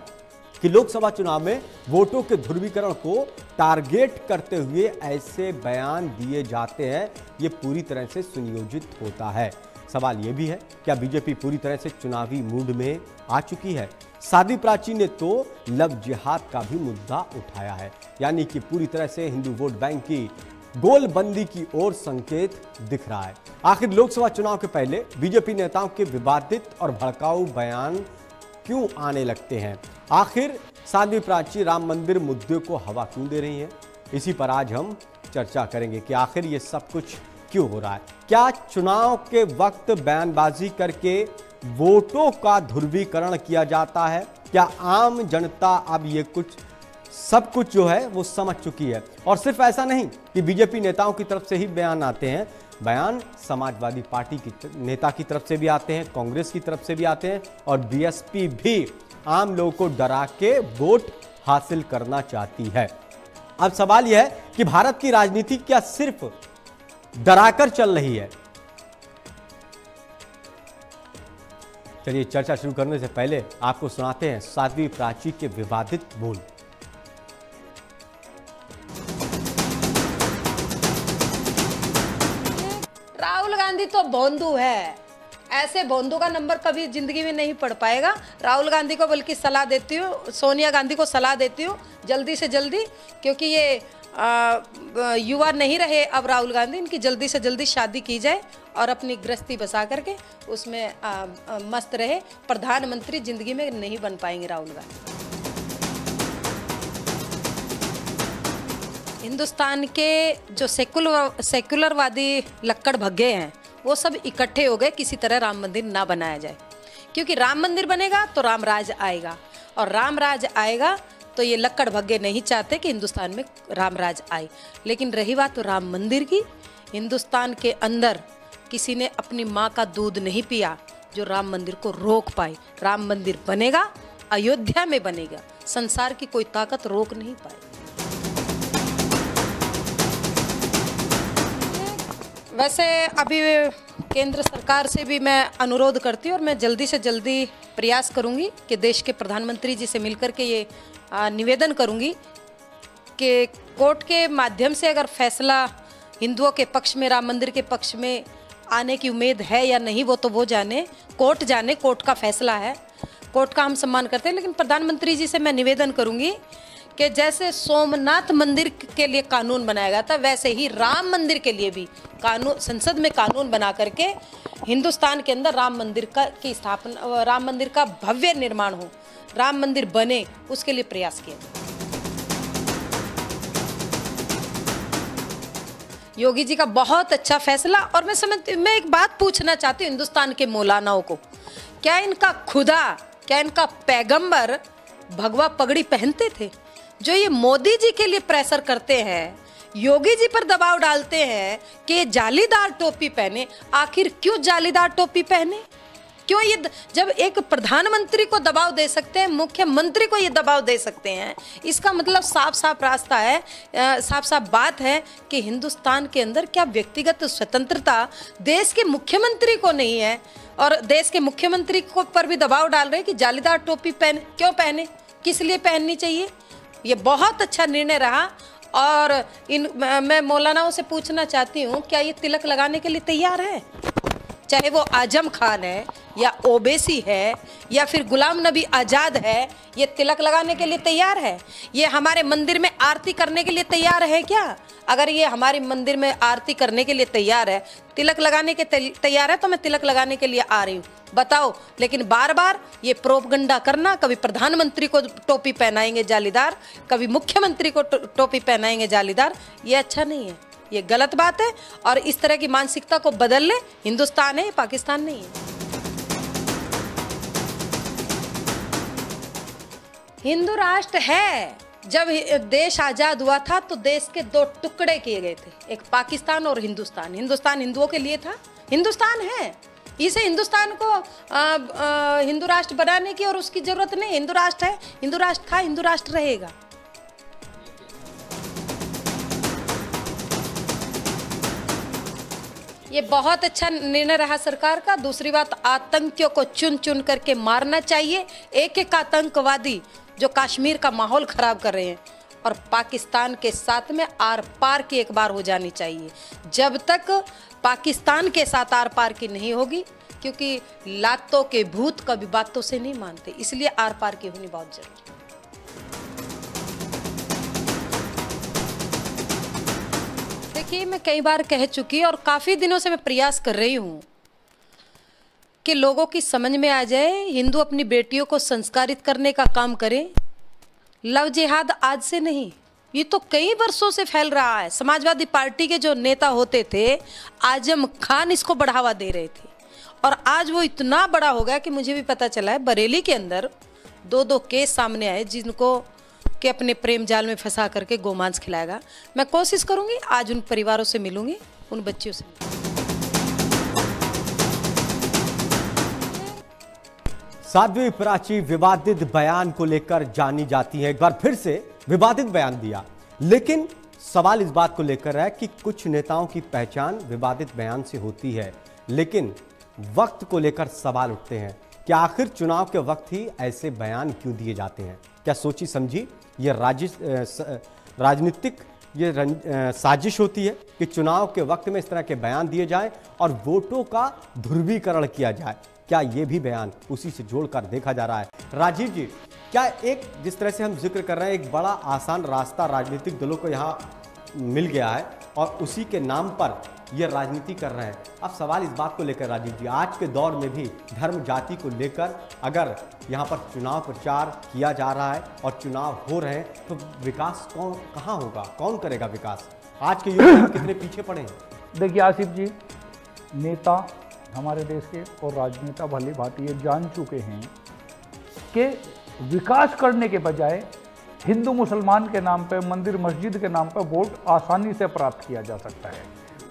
कि लोकसभा चुनाव में वोटों के ध्रुवीकरण को टारगेट करते हुए ऐसे बयान दिए जाते हैं, ये पूरी तरह से सुनियोजित होता है। सवाल यह भी है, क्या बीजेपी पूरी तरह से चुनावी मूड में आ चुकी है? सादी प्राची ने तो लव जिहाद का भी मुद्दा उठाया है, यानी कि पूरी तरह से हिंदू वोट बैंक की गोलबंदी की ओर संकेत दिख रहा है। आखिर लोकसभा चुनाव के पहले बीजेपी नेताओं के विवादित और भड़काऊ बयान क्यों आने लगते हैं? आखिर साध्वी प्राची राम मंदिर मुद्दे को हवा क्यों दे रही है? इसी पर आज हम चर्चा करेंगे कि आखिर ये सब कुछ क्यों हो रहा है? क्या चुनाव के वक्त बयानबाजी करके वोटों का ध्रुवीकरण किया जाता है? क्या आम जनता अब ये कुछ, सब कुछ जो है वो समझ चुकी है? और सिर्फ़ ऐसा नहीं कि बीजेपी नेताओं की तरफ़ से ही बयान आते हैं। बयान समाजवादी पार्टी की नेता की तरफ़ से भी आते हैं, कांग्रेस की तरफ़ से भी आते हैं और बीएसपी भी आम लोगों को डरा के वोट हासिल करना चाहती है। अब सवाल यह है कि भारत की राजनीति क्या सिर्फ़ डराकर चल रही है। चलिए चर्चा शुरू करने से पहले आपको सुनाते हैं साध्वी प्राची के विवादित बोल। राहुल गांधी तो बोंदू है। ऐसे बोंदू का नंबर कभी ज़िंदगी में नहीं पढ़ पाएगा। राहुल गांधी को बल्कि सलाह देती हूँ, सोनिया गांधी को सलाह देती हूँ, जल्दी से जल्दी, क्योंकि ये युवा नहीं रहे अब राहुल गांधी इनकी जल्दी से जल्दी शादी की जाए और अपनी गृहस्थी बसा करके उसमें आ, आ, मस्त रहे। प्रधानमंत्री ज़िंदगी में नहीं बन पाएँगे राहुल गांधी। हिंदुस्तान के जो सेकुलर सेकुलरवादी लक्कड़ भग्गे हैं वो सब इकट्ठे हो गए किसी तरह राम मंदिर ना बनाया जाए। क्योंकि राम मंदिर बनेगा तो राम राज आएगा और राम राज आएगा तो ये लक्कड़ भग्गे नहीं चाहते कि हिंदुस्तान में राम राज आए। लेकिन रही बात तो राम मंदिर की, हिंदुस्तान के अंदर किसी ने अपनी माँ का दूध नहीं पिया जो राम मंदिर को रोक पाए। राम मंदिर बनेगा, अयोध्या में बनेगा, संसार की कोई ताकत रोक नहीं पाए। वैसे अभी केंद्र सरकार से भी मैं अनुरोध करती हूँ और मैं जल्दी से जल्दी प्रयास करूँगी कि देश के प्रधानमंत्री जी से मिलकर के ये निवेदन करूँगी कि कोर्ट के माध्यम से अगर फैसला हिंदुओं के पक्ष में, राम मंदिर के पक्ष में आने की उम्मीद है या नहीं, वो तो वो जाने। कोर्ट जाने, कोर्ट का फैसला है। कोर्ट का हम सम्मान करते हैं, लेकिन प्रधानमंत्री जी से मैं निवेदन करूँगी कि जैसे सोमनाथ मंदिर के लिए कानून बनाया गया था, वैसे ही राम मंदिर के लिए भी कानून संसद में कानून बना करके हिंदुस्तान के अंदर राम मंदिर का, की स्थापना राम मंदिर का भव्य निर्माण हो, राम मंदिर बने, उसके लिए प्रयास किया योगी जी का बहुत अच्छा फैसला, और मैं समझ, मैं एक बात पूछना चाहती हूँ हिंदुस्तान के मौलानाओं को। क्या इनका खुदा, क्या इनका पैगंबर भगवा पगड़ी पहनते थे? जो ये मोदी जी के लिए प्रेशर करते हैं, योगी जी पर दबाव डालते हैं कि जालीदार टोपी पहने। आखिर क्यों जालीदार टोपी पहने? क्यों ये जब एक प्रधानमंत्री को दबाव दे सकते हैं, मुख्यमंत्री को ये दबाव दे सकते हैं, इसका मतलब साफ़ साफ़ रास्ता है साफ़ साफ़ बात है कि हिंदुस्तान के अंदर क्या व्यक्तिगत स्वतंत्रता देश के मुख्यमंत्री को नहीं है और देश के मुख्यमंत्री को पर भी दबाव डाल रहे हैं कि जालीदार टोपी पहने, क्यों पहने? किस लिए पहननी चाहिए? ये बहुत अच्छा निर्णय रहा। और इन, मैं मौलानाओं से पूछना चाहती हूँ, क्या ये तिलक लगाने के लिए तैयार है? चाहे वो आज़म खान है, या ओबेसी है, या फिर गुलाम नबी आज़ाद है, ये तिलक लगाने के लिए तैयार है? ये हमारे मंदिर में आरती करने के लिए तैयार है क्या? अगर ये हमारे मंदिर में आरती करने के लिए तैयार है, तिलक लगाने के तैयार है तो मैं तिलक लगाने के लिए आ रही हूँ। बताओ, लेकिन बार बार ये प्रोपगंडा करना, कभी प्रधानमंत्री को टोपी पहनाएँगे जालीदार, कभी मुख्यमंत्री को टोपी पहनाएँगे जालीदार, ये अच्छा नहीं है। ये गलत बात है और इस तरह की मानसिकता को बदल ले। हिंदुस्तान है, पाकिस्तान नहीं है। हिंदू राष्ट्र है। जब देश आज़ाद हुआ था तो देश के दो टुकड़े किए गए थे, एक पाकिस्तान और हिंदुस्तान। हिंदुस्तान हिंदुओं के लिए था। हिंदुस्तान है। इसे हिंदुस्तान को हिंदू राष्ट्र बनाने की और उसकी ज़रूरत नहीं। हिंदू राष्ट्र है, हिंदू राष्ट्र था, हिंदू राष्ट्र रहेगा। ये बहुत अच्छा निर्णय रहा सरकार का। दूसरी बात, आतंकियों को चुन चुन करके मारना चाहिए। एक एक आतंकवादी जो कश्मीर का माहौल खराब कर रहे हैं और पाकिस्तान के साथ में आर पार की एक बार हो जानी चाहिए। जब तक पाकिस्तान के साथ आर पार की नहीं होगी, क्योंकि लातों के भूत कभी बातों से नहीं मानते, इसलिए आर पार की होनी बहुत ज़रूरी देखिए मैं कई बार कह चुकी और काफ़ी दिनों से मैं प्रयास कर रही हूँ कि लोगों की समझ में आ जाए, हिंदू अपनी बेटियों को संस्कारित करने का काम करें। लव जिहाद आज से नहीं, ये तो कई वर्षों से फैल रहा है। समाजवादी पार्टी के जो नेता होते थे, आज़म खान इसको बढ़ावा दे रहे थे। और आज वो इतना बड़ा हो गया कि मुझे भी पता चला है, बरेली के अंदर दो दो केस सामने आए जिनको के अपने प्रेम जाल में फंसा करके गोमांस खिलाएगा। मैं कोशिश करूँगी, आज उन परिवारों से मिलूँगी, उन बच्चियों से। साध्वी प्राची विवादित बयान को लेकर जानी जाती है। एक बार फिर से विवादित बयान दिया। लेकिन सवाल इस बात को लेकर है कि कुछ नेताओं की पहचान विवादित बयान से होती है। लेकिन वक्त को लेकर सवाल उठते हैं कि आखिर चुनाव के वक्त ही ऐसे बयान क्यों दिए जाते हैं? क्या सोची समझी? ये राज्य राजनीतिक ये साजिश होती है कि चुनाव के वक्त में इस तरह के बयान दिए जाएँ और वोटों का ध्रुवीकरण किया जाए। क्या ये भी बयान उसी से जोड़कर देखा जा रहा है? राजीव जी, क्या एक, जिस तरह से हम ज़िक्र कर रहे हैं, एक बड़ा आसान रास्ता राजनीतिक दलों को यहाँ मिल गया है और उसी के नाम पर ये राजनीति कर रहे हैं। अब सवाल इस बात को लेकर राजीव जी, आज के दौर में भी धर्म जाति को लेकर अगर यहाँ पर चुनाव प्रचार किया जा रहा है और चुनाव हो रहे हैं तो विकास कौन, कहाँ होगा? कौन करेगा विकास? आज के युग कितने पीछे पड़े हैं? देखिए आसिफ जी, नेता हमारे देश के और राजनेता भली भांति ये जान चुके हैं कि विकास करने के बजाय हिंदू मुसलमान के नाम पर मंदिर मस्जिद के नाम पर वोट आसानी से प्राप्त किया जा सकता है।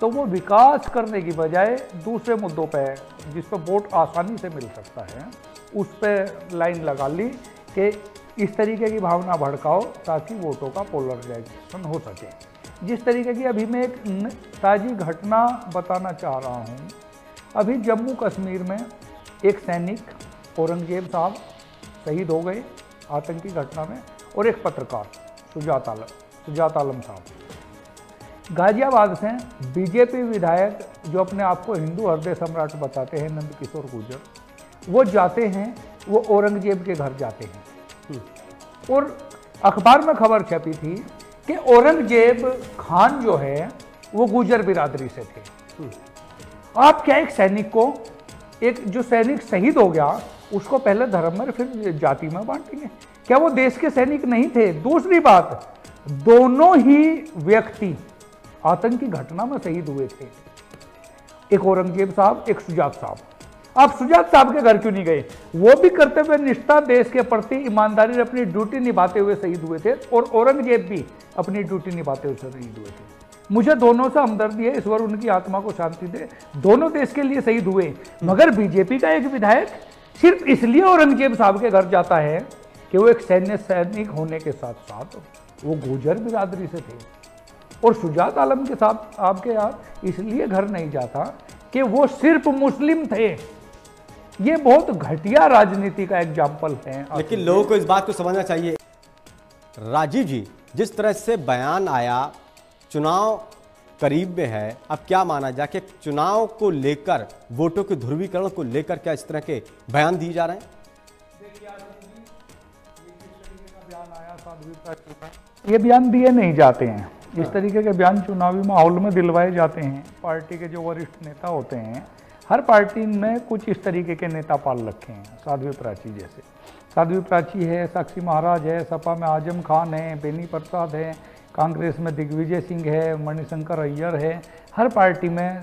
तो वो विकास करने की बजाय दूसरे मुद्दों पर जिस पर वोट आसानी से मिल सकता है, उस पर लाइन लगा ली कि इस तरीके की भावना भड़काओ ताकि वोटों का पोलराइजेशन हो सके। जिस तरीके की अभी मैं एक ताज़ी घटना बताना चाह रहा हूँ। अभी जम्मू कश्मीर में एक सैनिक, औरंगज़ेब साहब, शहीद हो गए आतंकी घटना में और एक पत्रकार, सुजात आलम सुजात आलम साहब। गाजियाबाद से बीजेपी विधायक जो अपने आप को हिंदू हृदय सम्राट बताते हैं नंद किशोर गुर्जर वो जाते हैं वो औरंगज़ेब के घर जाते हैं। और अखबार में खबर छपी थी कि औरंगज़ेब खान जो है वो गुजर बिरादरी से थे। आप क्या एक सैनिक को एक जो सैनिक शहीद हो गया उसको पहले धर्म में फिर जाति में बांटेंगे? क्या वो देश के सैनिक नहीं थे? दूसरी बात दोनों ही व्यक्ति आतंकी घटना में शहीद हुए थे। एक औरंगज़ेब साहब, एक सुजात साहब। आप सुजात साहब के घर क्यों नहीं गए? वो भी करते हुए निष्ठा देश के प्रति ईमानदारी अपनी ड्यूटी निभाते हुए शहीद हुए थे और औरंगज़ेब भी अपनी ड्यूटी निभाते हुए शहीद हुए थे। मुझे दोनों से हमदर्दी है ईश्वर उनकी आत्मा को शांति दे। दोनों देश के लिए शहीद हुए, मगर बीजेपी का एक विधायक सिर्फ़ इसलिए औरंगज़ेब साहब के घर जाता है कि वो एक सैन्य सैनिक होने के साथ साथ वो गुजर बिरादरी से थे। और सुजात आलम के साथ आपके यहाँ इसलिए घर नहीं जाता कि वो सिर्फ़ मुस्लिम थे। ये बहुत घटिया राजनीति का एग्ज़ाम्पल है। लेकिन लोगों को इस बात को समझना चाहिए। राजीव जी जिस तरह से बयान आया चुनाव करीब में है अब क्या माना जाए कि चुनाव को लेकर वोटों के ध्रुवीकरण को लेकर क्या इस तरह के बयान दिए जा रहे हैं? ये बयान दिए नहीं जाते हैं। इस तरीके के बयान चुनावी माहौल में दिलवाए जाते हैं। पार्टी के जो वरिष्ठ नेता होते हैं, हर पार्टी में कुछ इस तरीके के नेता पाल रखे हैं, साध्वी प्राची जैसे। साध्वी प्राची है, साक्षी महाराज है, सपा में आज़म खान है, बेनी प्रसाद है, कांग्रेस में दिग्विजय सिंह है, मणिशंकर अय्यर है, हर पार्टी में,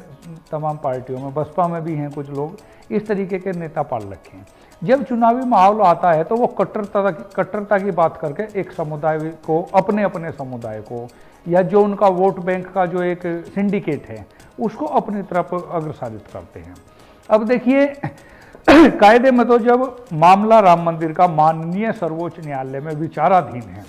तमाम पार्टियों में, बसपा में भी हैं कुछ लोग, इस तरीके के नेता पाल रखे हैं। जब चुनावी माहौल आता है तो वो कट्टरता कट्टरता की बात करके एक समुदाय को अपने अपने समुदाय को या जो उनका वोट बैंक का जो एक सिंडिकेट है उसको अपनी तरफ़ अग्रसारित करते हैं। अब देखिए कायदे में तो जब मामला राम मंदिर का माननीय सर्वोच्च न्यायालय में विचाराधीन है।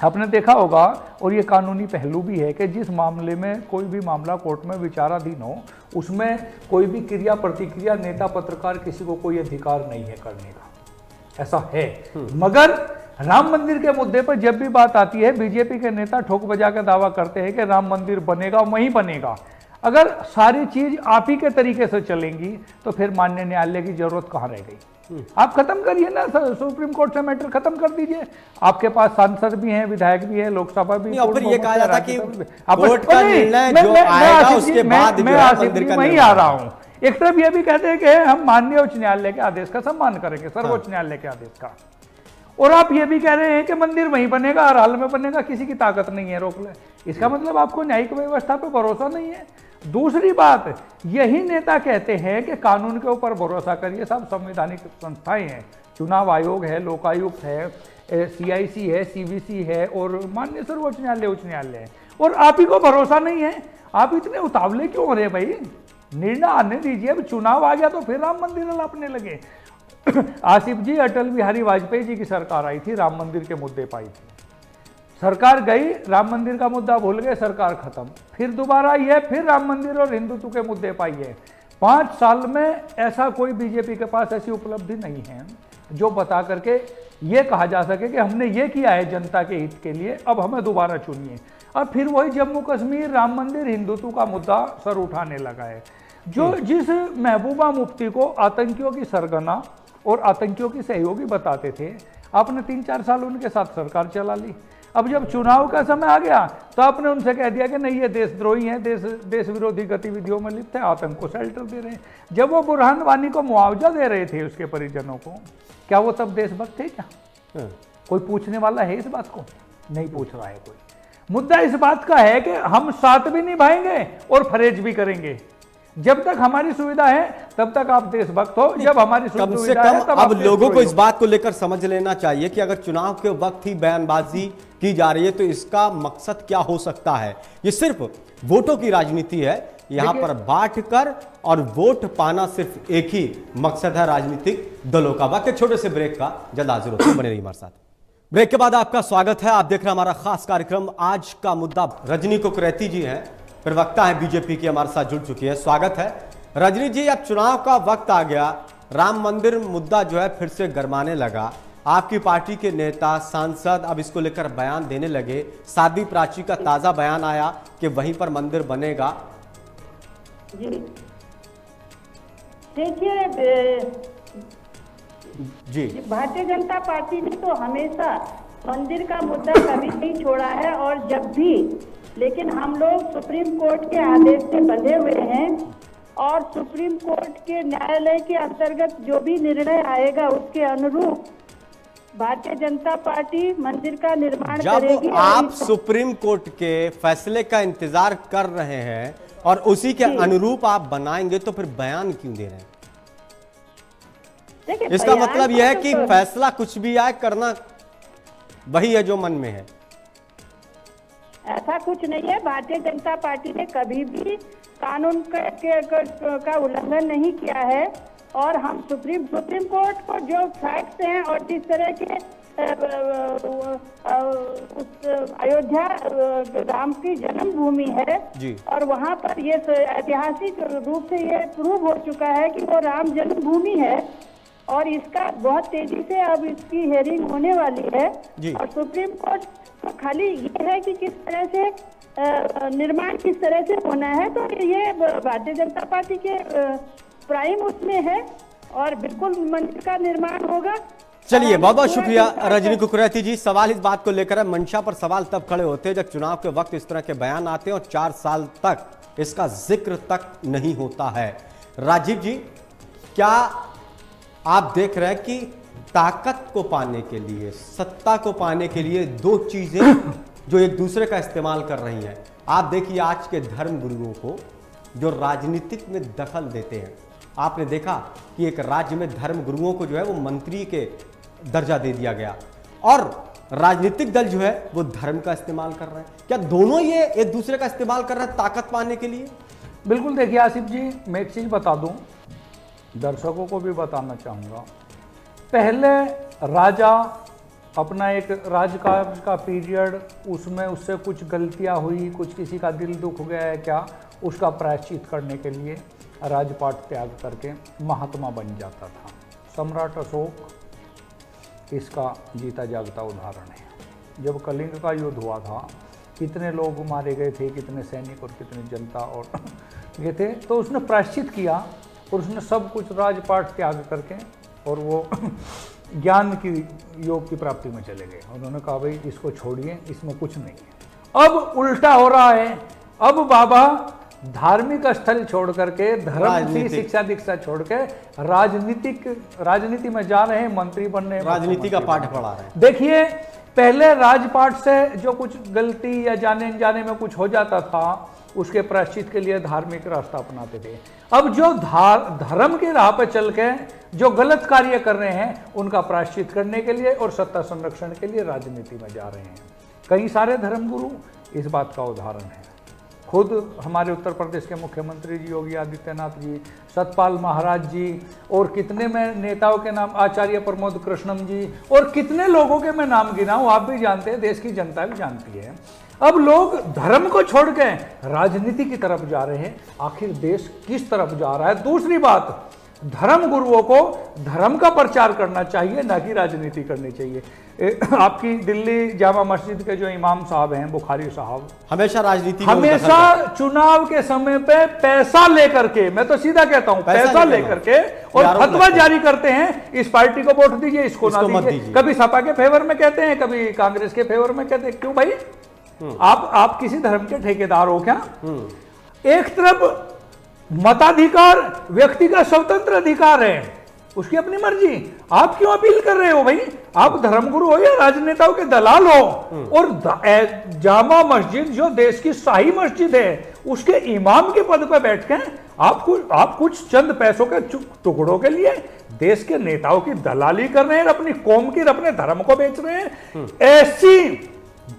आपने देखा होगा और ये कानूनी पहलू भी है कि जिस मामले में कोई भी मामला कोर्ट में विचाराधीन हो उसमें कोई भी क्रिया प्रतिक्रिया नेता पत्रकार किसी को कोई अधिकार नहीं है करने का। ऐसा है। मगर राम मंदिर के मुद्दे पर जब भी बात आती है बीजेपी के नेता ठोक बजा के दावा करते हैं कि राम मंदिर बनेगा वहीं बनेगा। अगर सारी चीज़ आप ही के तरीके से चलेंगी तो फिर मान्य न्यायालय की ज़रूरत कहाँ रह गई? आप खत्म करिए ना सुप्रीम कोर्ट से मैटर खत्म कर दीजिए। आपके पास सांसद भी हैं विधायक भी है लोकसभा भी फिर ये कहा जाता कि कोर्ट का निर्णय जो आएगा उसके बाद मैं वहीं आ रहा हूँ। एक तरफ़ ये भी कहते हैं कि हम माननीय उच्च न्यायालय के आदेश का सम्मान करेंगे सर्वोच्च हाँ। न्यायालय के आदेश का। और आप ये भी कह रहे हैं कि मंदिर वहीं बनेगा हर हाल में बनेगा किसी की ताकत नहीं है रोक ले। इसका मतलब आपको न्यायिक व्यवस्था पर भरोसा नहीं है। दूसरी बात यही नेता कहते हैं कि कानून के ऊपर भरोसा करिए सब संवैधानिक संस्थाएँ हैं। चुनाव आयोग है लोकायुक्त है सीआईसी है सीवीसी है और मान्य सर्वोच्च न्यायालय उच्च न्यायालय है। और आप ही को भरोसा नहीं है। आप इतने उतावले क्यों हो रहे भाई? निर्णय आने दीजिए अब चुनाव आ गया तो फिर राम मंदिर लापने लगे। आसिफ जी अटल बिहारी वाजपेयी जी की सरकार आई थी राम मंदिर के मुद्दे पर आई थी। सरकार गई राम मंदिर का मुद्दा भूल गए सरकार खत्म। फिर दोबारा आई है फिर राम मंदिर और हिंदुत्व के मुद्दे पर आई है पाँच साल में ऐसा कोई बीजेपी के पास ऐसी उपलब्धि नहीं है जो बता करके ये कहा जा सके कि हमने ये किया है जनता के हित के लिए अब हमें दोबारा चुनिए। अब फिर वही जम्मू कश्मीर राम मंदिर हिंदुत्व का मुद्दा सर उठाने लगा है। जो जिस महबूबा मुफ्ती को आतंकियों की सरगना और आतंकियों की सहयोगी बताते थे। आपने तीन चार साल उनके साथ सरकार चला ली। अब जब चुनाव का समय आ गया तो आपने उनसे कह दिया कि नहीं ये देशद्रोही हैं देश देश विरोधी गतिविधियों में लिप्त है आतंक को शेल्टर दे रहे हैं। जब वो बुरहान वानी को मुआवजा दे रहे थे उसके परिजनों को क्या वो तब देशभक्त थे क्या? हाँ। कोई पूछने वाला है इस बात को? नहीं पूछ रहा है कोई। मुद्दा इस बात का है कि हम साथ भी निभाएँगे और फरेज भी करेंगे। जब तक हमारी सुविधा है तब तक आप देशभक्त हो। जब हमारी कम से कम है, तब अब लोगों को इस बात को लेकर समझ लेना चाहिए कि अगर चुनाव के वक्त ही बयानबाजी की जा रही है तो इसका मकसद क्या हो सकता है? ये सिर्फ़ वोटों की राजनीति है। यहाँ पर बांट कर और वोट पाना सिर्फ़ एक ही मकसद है राजनीतिक दलों का। बाकी छोटे से ब्रेक का। जल्द हाजिर होते बने रही हमारे साथ। ब्रेक के बाद आपका स्वागत है। आप देख रहे हैं हमारा खास कार्यक्रम। आज का मुद्दा रजनी कुकरेती जी हैं। प्रवक्ता है बीजेपी की हमारे साथ जुड़ चुकी है। स्वागत है। रजनी जी अब चुनाव का वक्त आ गया। राम मंदिर मुद्दा जो है फिर से गरमाने लगा। आपकी पार्टी के नेता सांसद अब इसको लेकर बयान देने लगे। साध्वी प्राची का ताज़ा बयान आया कि वहीं पर मंदिर बनेगा। देखिए जी। भारतीय जनता पार्टी ने तो हमेशा मंदिर का मुद्दा कभी नहीं छोड़ा है और जब भी लेकिन हम लोग सुप्रीम कोर्ट के आदेश से बंधे हुए हैं और सुप्रीम कोर्ट के न्यायालय के अंतर्गत जो भी निर्णय आएगा उसके अनुरूप भारतीय जनता पार्टी मंदिर का निर्माण जब करेगी आप सुप्रीम कोर्ट के फैसले का इंतज़ार कर रहे हैं और उसी के अनुरूप आप बनाएँगे तो फिर बयान क्यों दे रहे हैं? इसका मतलब यह है कि तो फैसला कुछ भी आए करना वही है जो मन में है। ऐसा कुछ नहीं है भारतीय जनता पार्टी ने कभी भी कानून के, का उल्लंघन नहीं किया है और हम सुप्रीम सुप्रीम कोर्ट को जो फैक्ट्स हैं और जिस तरह के अयोध्या राम की जन्मभूमि है जी। और वहाँ पर ये ऐतिहासिक रूप से ये प्रूव हो चुका है कि वो राम जन्मभूमि है और इसका बहुत तेज़ी से अब इसकी हेयरिंग होने वाली है। और सुप्रीम कोर्ट तो खाली ये है कि किस तरह से निर्माण किस तरह से होना है तो ये भारतीय जनता पार्टी के प्राइम उसमें है और बिल्कुल मंच का निर्माण होगा। चलिए बहुत बहुत शुक्रिया रजनी कुकुरैती जी। सवाल इस बात को लेकर है मंशा पर सवाल तब खड़े होते हैं जब चुनाव के वक्त इस तरह के बयान आते हैं और चार साल तक इसका ज़िक्र तक नहीं होता है। राजीव जी क्या आप देख रहे हैं कि ताकत को पाने के लिए, सत्ता को पाने के लिए दो चीज़ें जो एक दूसरे का इस्तेमाल कर रही हैं। आप देखिए आज के धर्म गुरुओं को जो राजनीतिक में दखल देते हैं। आपने देखा कि एक राज्य में धर्म गुरुओं को जो है वो मंत्री के दर्जा दे दिया गया। और राजनीतिक दल जो है वो धर्म का इस्तेमाल कर रहे हैं। क्या दोनों ये एक दूसरे का इस्तेमाल कर रहे हैं ताकत पाने के लिए? बिल्कुल, देखिए आसिफ जी, मैं एक चीज़ बता दूँ। दर्शकों को भी बताना चाहूँगा। पहले राजा अपना एक राजकाज का पीरियड, उसमें उससे कुछ गलतियाँ हुई, कुछ किसी का दिल दुख गया है क्या, उसका प्रायश्चित करने के लिए राजपाट त्याग करके महात्मा बन जाता था। सम्राट अशोक, इसका जीता जागता उदाहरण है। जब कलिंग का युद्ध हुआ था, कितने लोग मारे गए थे, कितने सैनिक और कितने जनता और ये थे तो उसने प्रायश्चित किया और उसने सब कुछ राजपाट त्याग करके और वो ज्ञान की योग की प्राप्ति में चले गए। उन्होंने कहा भाई इसको छोड़िए इसमें कुछ नहीं है। अब उल्टा हो रहा है। अब बाबा धार्मिक स्थल छोड़ करके धर्म की शिक्षा दीक्षा छोड़ के राजनीतिक राजनीति में जा रहे हैं मंत्री बनने राजनीति का पाठ पढ़ा रहे देखिए पहले राजपाट से जो कुछ गलती या जाने जाने में कुछ हो जाता था उसके प्राश्चित के लिए धार्मिक रास्ता अपनाते थे। अब जो धर्म के राह पर चल के जो गलत कार्य कर रहे हैं, उनका प्राश्चित करने के लिए और सत्ता संरक्षण के लिए राजनीति में जा रहे हैं। कई सारे धर्मगुरु इस बात का उदाहरण है। खुद हमारे उत्तर प्रदेश के मुख्यमंत्री जी, योगी आदित्यनाथ जी, सतपाल महाराज जी, और कितने में नेताओं के नाम, आचार्य प्रमोद कृष्णम जी, और कितने लोगों के मैं नाम गिनाऊं आप भी जानते हैं, देश की जनता भी जानती है। अब लोग धर्म को छोड़ के राजनीति की तरफ़ जा रहे हैं। आखिर देश किस तरफ़ जा रहा है? दूसरी बात धर्म गुरुओं को धर्म का प्रचार करना चाहिए ना कि राजनीति करनी चाहिए। ए, आपकी दिल्ली जामा मस्जिद के जो इमाम साहब हैं बुखारी साहब हमेशा राजनीति हमेशा चुनाव के समय पे पैसा लेकर के मैं तो सीधा कहता हूँ पैसा, पैसा लेकर के और फतवा जारी करते हैं इस पार्टी को वोट दीजिए इसको, इसको ना दीजिए। कभी सपा के फेवर में कहते हैं कभी कांग्रेस के फेवर में कहते हैं। क्यों भाई? आप आप किसी धर्म के ठेकेदार हो क्या? एक तरफ़ मताधिकार, व्यक्ति का स्वतंत्र अधिकार है, उसकी अपनी मर्ज़ी। आप क्यों अपील कर रहे हो भाई? आप धर्मगुरु हो या राजनेताओं के दलाल हो, और जामा मस्जिद जो देश की शाही मस्जिद है, उसके इमाम के पद पर बैठ के आप कुछ आप कुछ चंद पैसों के टुकड़ों के लिए देश के नेताओं की दलाली कर रहे हैं, अपनी कौम की, अपने धर्म को बेच रहे हैं। ऐसी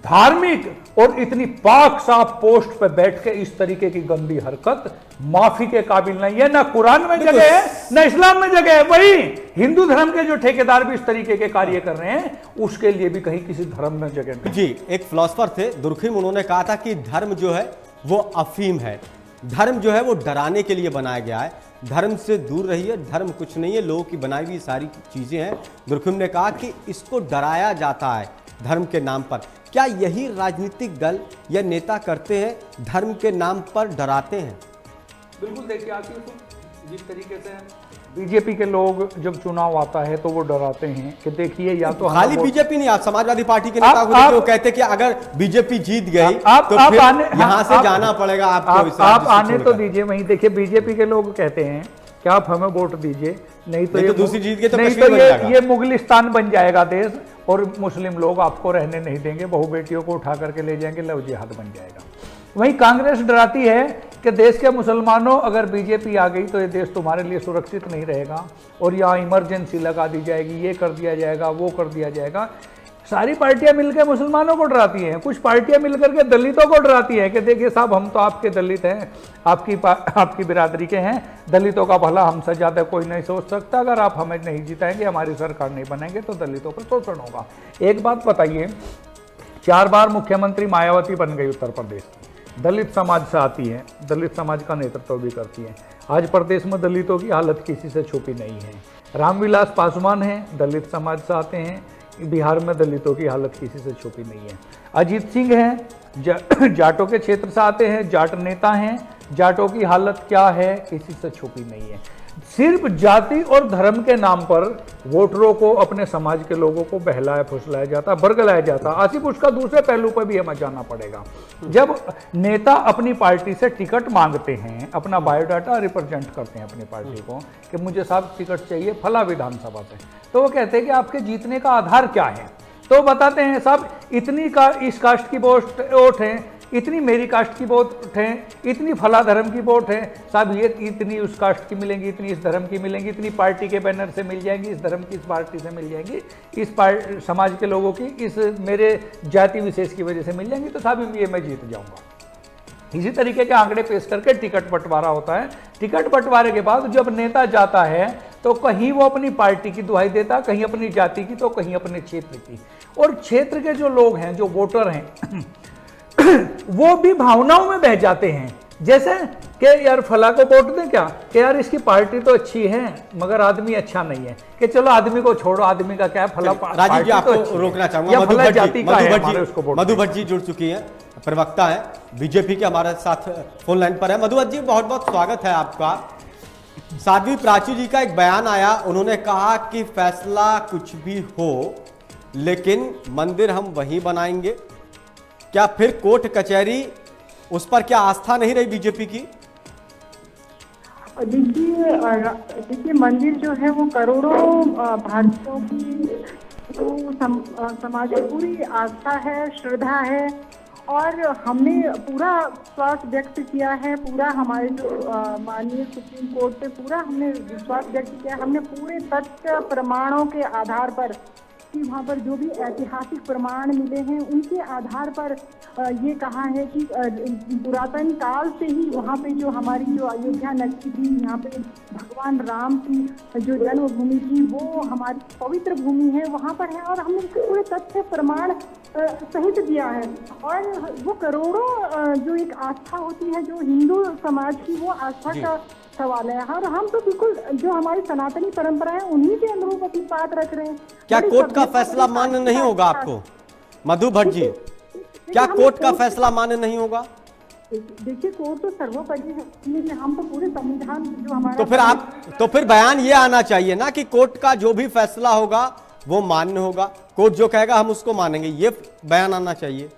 धार्मिक और इतनी पाक साफ़ पोस्ट पर बैठ के इस तरीके की गंदी हरकत माफ़ी के काबिल नहीं है ना कुरान में जगह है ना इस्लाम में जगह है वही हिंदू धर्म के जो ठेकेदार भी इस तरीके के कार्य कर रहे हैं उसके लिए भी कहीं किसी धर्म में जगह नहीं। जी एक फिलोसफर थे दुर्खिम उन्होंने कहा था कि धर्म जो है वो अफीम है। धर्म जो है वो डराने के लिए बनाया गया है। धर्म से दूर रहिए धर्म कुछ नहीं है लोगों की बनाई हुई सारी चीज़ें हैं। दुर्खिम ने कहा कि इसको डराया जाता है धर्म के नाम पर। क्या यही राजनीतिक दल या नेता करते हैं धर्म के नाम पर डराते हैं? बिल्कुल देखिए आखिर तो जिस तरीके से बीजेपी के लोग जब चुनाव आता है तो वो डराते हैं कि देखिए या तो खाली बीजेपी नहीं आप समाजवादी पार्टी के नेता को आप, कहते कि अगर बीजेपी जीत गई आप, तो आप आने यहाँ से आप, जाना पड़ेगा आपको आप, आप आने तो दीजिए वहीं। देखिए बीजेपी के लोग कहते हैं कि आप हमें वोट दीजिए नहीं तो, नहीं तो दूसरी जीत तो नहीं तो ये ये मुगलिस्तान बन जाएगा देश। और मुस्लिम लोग आपको रहने नहीं देंगे, बहु बेटियों को उठा करके ले जाएँगे, लव जिहाद बन जाएगा। वहीं कांग्रेस डराती है कि देश के मुसलमानों, अगर बीजेपी आ गई तो ये देश तुम्हारे लिए सुरक्षित नहीं रहेगा और यहाँ इमरजेंसी लगा दी जाएगी, ये कर दिया जाएगा, वो कर दिया जाएगा। सारी पार्टियाँ मिलकर मुसलमानों को डराती हैं। कुछ पार्टियाँ मिलकर के दलितों को डराती हैं कि देखिए साहब, हम तो आपके दलित हैं, आपकी आपकी बिरादरी के हैं। दलितों का भला हमसे ज़्यादा कोई नहीं सोच सकता। अगर आप हमें नहीं जिताएँगे, हमारी सरकार नहीं बनेंगे तो दलितों पर शोषण होगा। एक बात बताइए, चार बार मुख्यमंत्री मायावती बन गई उत्तर प्रदेश। दलित समाज से आती है, दलित समाज का नेतृत्व भी करती है। आज प्रदेश में दलितों की हालत किसी से छुपी नहीं है। रामविलास पासवान हैं, दलित समाज से आते हैं। बिहार में दलितों की हालत किसी से छुपी नहीं है। अजीत सिंह हैं जा, जाटों के क्षेत्र से आते हैं जाट नेता हैं जाटों की हालत क्या है किसी से छुपी नहीं है। सिर्फ़ जाति और धर्म के नाम पर वोटरों को, अपने समाज के लोगों को बहलाया, फुसलाया जाता, बरगलाया जाता। आसिफ उसका दूसरे पहलू पर भी हमें जाना पड़ेगा। जब नेता अपनी पार्टी से टिकट मांगते हैं, अपना बायोडाटा रिप्रेजेंट करते हैं अपनी पार्टी को, कि मुझे साहब टिकट चाहिए फला विधानसभा से तो वो कहते हैं कि आपके जीतने का आधार क्या है? तो बताते हैं साहब, इतनी का, इस कास्ट की वोट है इतनी मेरी कास्ट की वोट है, इतनी फला धर्म की वोट है। साहब, ये इतनी उस कास्ट की मिलेंगी, इतनी इस धर्म की मिलेंगी, इतनी पार्टी के बैनर से मिल जाएँगी, इस धर्म की इस पार्टी से मिल जाएँगी, इस समाज के लोगों की, इस मेरे जाति विशेष की वजह से मिल जाएँगी तो साहब, ये मैं जीत जाऊँगा। इसी तरीके के आंकड़े पेश करके टिकट बंटवारा होता है। टिकट बंटवारे के बाद जब नेता जाता है तो कहीं वो अपनी पार्टी की दुहाई देता, कहीं अपनी जाति की तो कहीं अपने क्षेत्र की। और क्षेत्र के जो लोग हैं, जो वोटर हैं वो भी भावनाओं में बह जाते हैं। जैसे कि यार फला को वोट दें क्या? कि यार इसकी पार्टी तो अच्छी है मगर आदमी अच्छा नहीं है। कि चलो आदमी को छोड़ो आदमी का क्या फला राजीव जी तो आपको तो रोकना चाहूँगा। मधु भट्टी मधु भट्टी जुड़ चुकी है प्रवक्ता है। बीजेपी के हमारे साथ फ़ोन लाइन पर है। मधु जी बहुत बहुत स्वागत है आपका। साध्वी प्राची जी का एक बयान आया। उन्होंने कहा कि फैसला कुछ भी हो लेकिन मंदिर हम वहीं बनाएँगे। क्या फिर कोर्ट कचहरी उस पर क्या आस्था नहीं रही बीजेपी की? देखिए देखिए मंदिर जो है वो करोड़ों भारतीयों की तो सम, समाज की पूरी आस्था है श्रद्धा है और हमने पूरा विश्वास व्यक्त किया है पूरा हमारे जो माननीय सुप्रीम कोर्ट पे पूरा हमने विश्वास व्यक्त किया हमने पूरे तथ्य प्रमाणों के आधार पर कि वहाँ पर जो भी ऐतिहासिक प्रमाण मिले हैं उनके आधार पर ये कहा है कि पुरातन काल से ही वहाँ पे जो हमारी जो अयोध्या नगरी थी यहाँ पे भगवान राम की जो जन्मभूमि थी वो हमारी पवित्र भूमि है वहाँ पर है और हमने पूरे तथ्य प्रमाण सहित दिया है। और वो करोड़ों जो एक आस्था होती है जो हिंदू समाज की वो आस्था का सवाल है। और हम तो बिल्कुल जो हमारी सनातनी परंपरा है उन्हीं के अनुरूप अपनी बात रख रहे हैं। क्या कोर्ट का फैसला मान्य नहीं होगा आपको? मधु भट्ट जी क्या कोर्ट का फैसला मान्य नहीं होगा? देखिए कोर्ट तो सर्वोपरि है हम तो पूरे संविधान जो हमारा तो फिर आप तो फिर बयान ये आना चाहिए ना कि कोर्ट का जो भी फैसला होगा वो मान्य होगा। कोर्ट जो कहेगा हम उसको मानेंगे। ये बयान आना चाहिए।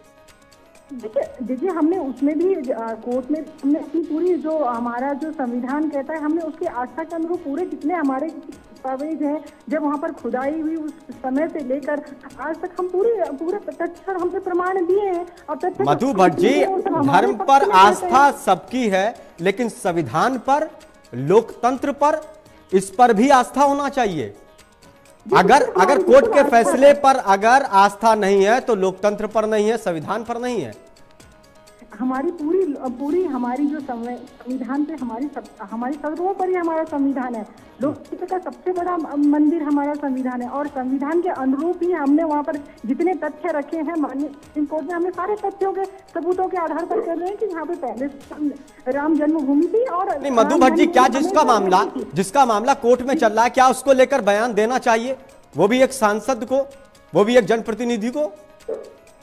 देखिए देखिए हमने उसमें भी कोर्ट में हमने अपनी पूरी जो हमारा जो संविधान कहता है हमने उसकी आस्था के अनुरूप पूरे जितने हमारे दस्तावेज़ हैं जब वहाँ पर खुदाई हुई उस समय से लेकर आज तक हम पूरे पूरे तथ्य हमने प्रमाण दिए हैं। और मधु भट्ट जी धर्म पर आस्था सबकी है लेकिन संविधान पर लोकतंत्र पर इस पर भी आस्था होना चाहिए। अगर अगर कोर्ट के फैसले पर अगर आस्था नहीं है तो लोकतंत्र पर नहीं है, संविधान पर नहीं है। हमारी पूरी पूरी हमारी जो संविधान पे हमारी सब हमारी सर्वोपरि हमारा संविधान है। लोकतंत्र का सबसे बड़ा मंदिर हमारा संविधान है और संविधान के अनुरूप ही हमने वहाँ पर जितने तथ्य रखे हैं माननीय सुप्रीम कोर्ट में हमने सारे तथ्यों के सबूतों के आधार पर कर रहे हैं कि यहाँ पे पहले राम जन्मभूमि थी और नहीं मधु भट्ट जी क्या जिसका मामला जिसका मामला कोर्ट में चल रहा है क्या उसको लेकर बयान देना चाहिए? वो भी एक सांसद को वो भी एक जनप्रतिनिधि को?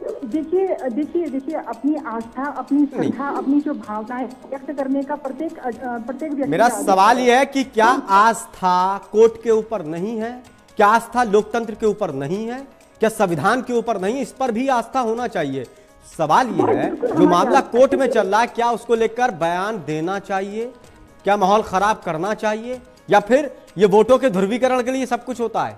देखिए देखिए देखिए अपनी आस्था अपनी श्रद्धा अपनी जो भावनाएँ व्यक्त करने का प्रत्येक प्रत्येक व्यक्ति मेरा सवाल यह है कि क्या आस्था कोर्ट के ऊपर नहीं है? क्या आस्था लोकतंत्र के ऊपर नहीं है? क्या संविधान के ऊपर नहीं इस पर भी आस्था होना चाहिए। सवाल यह है जो मामला कोर्ट में चल रहा है क्या उसको लेकर बयान देना चाहिए? क्या माहौल खराब करना चाहिए? या फिर ये वोटों के ध्रुवीकरण के लिए सब कुछ होता है?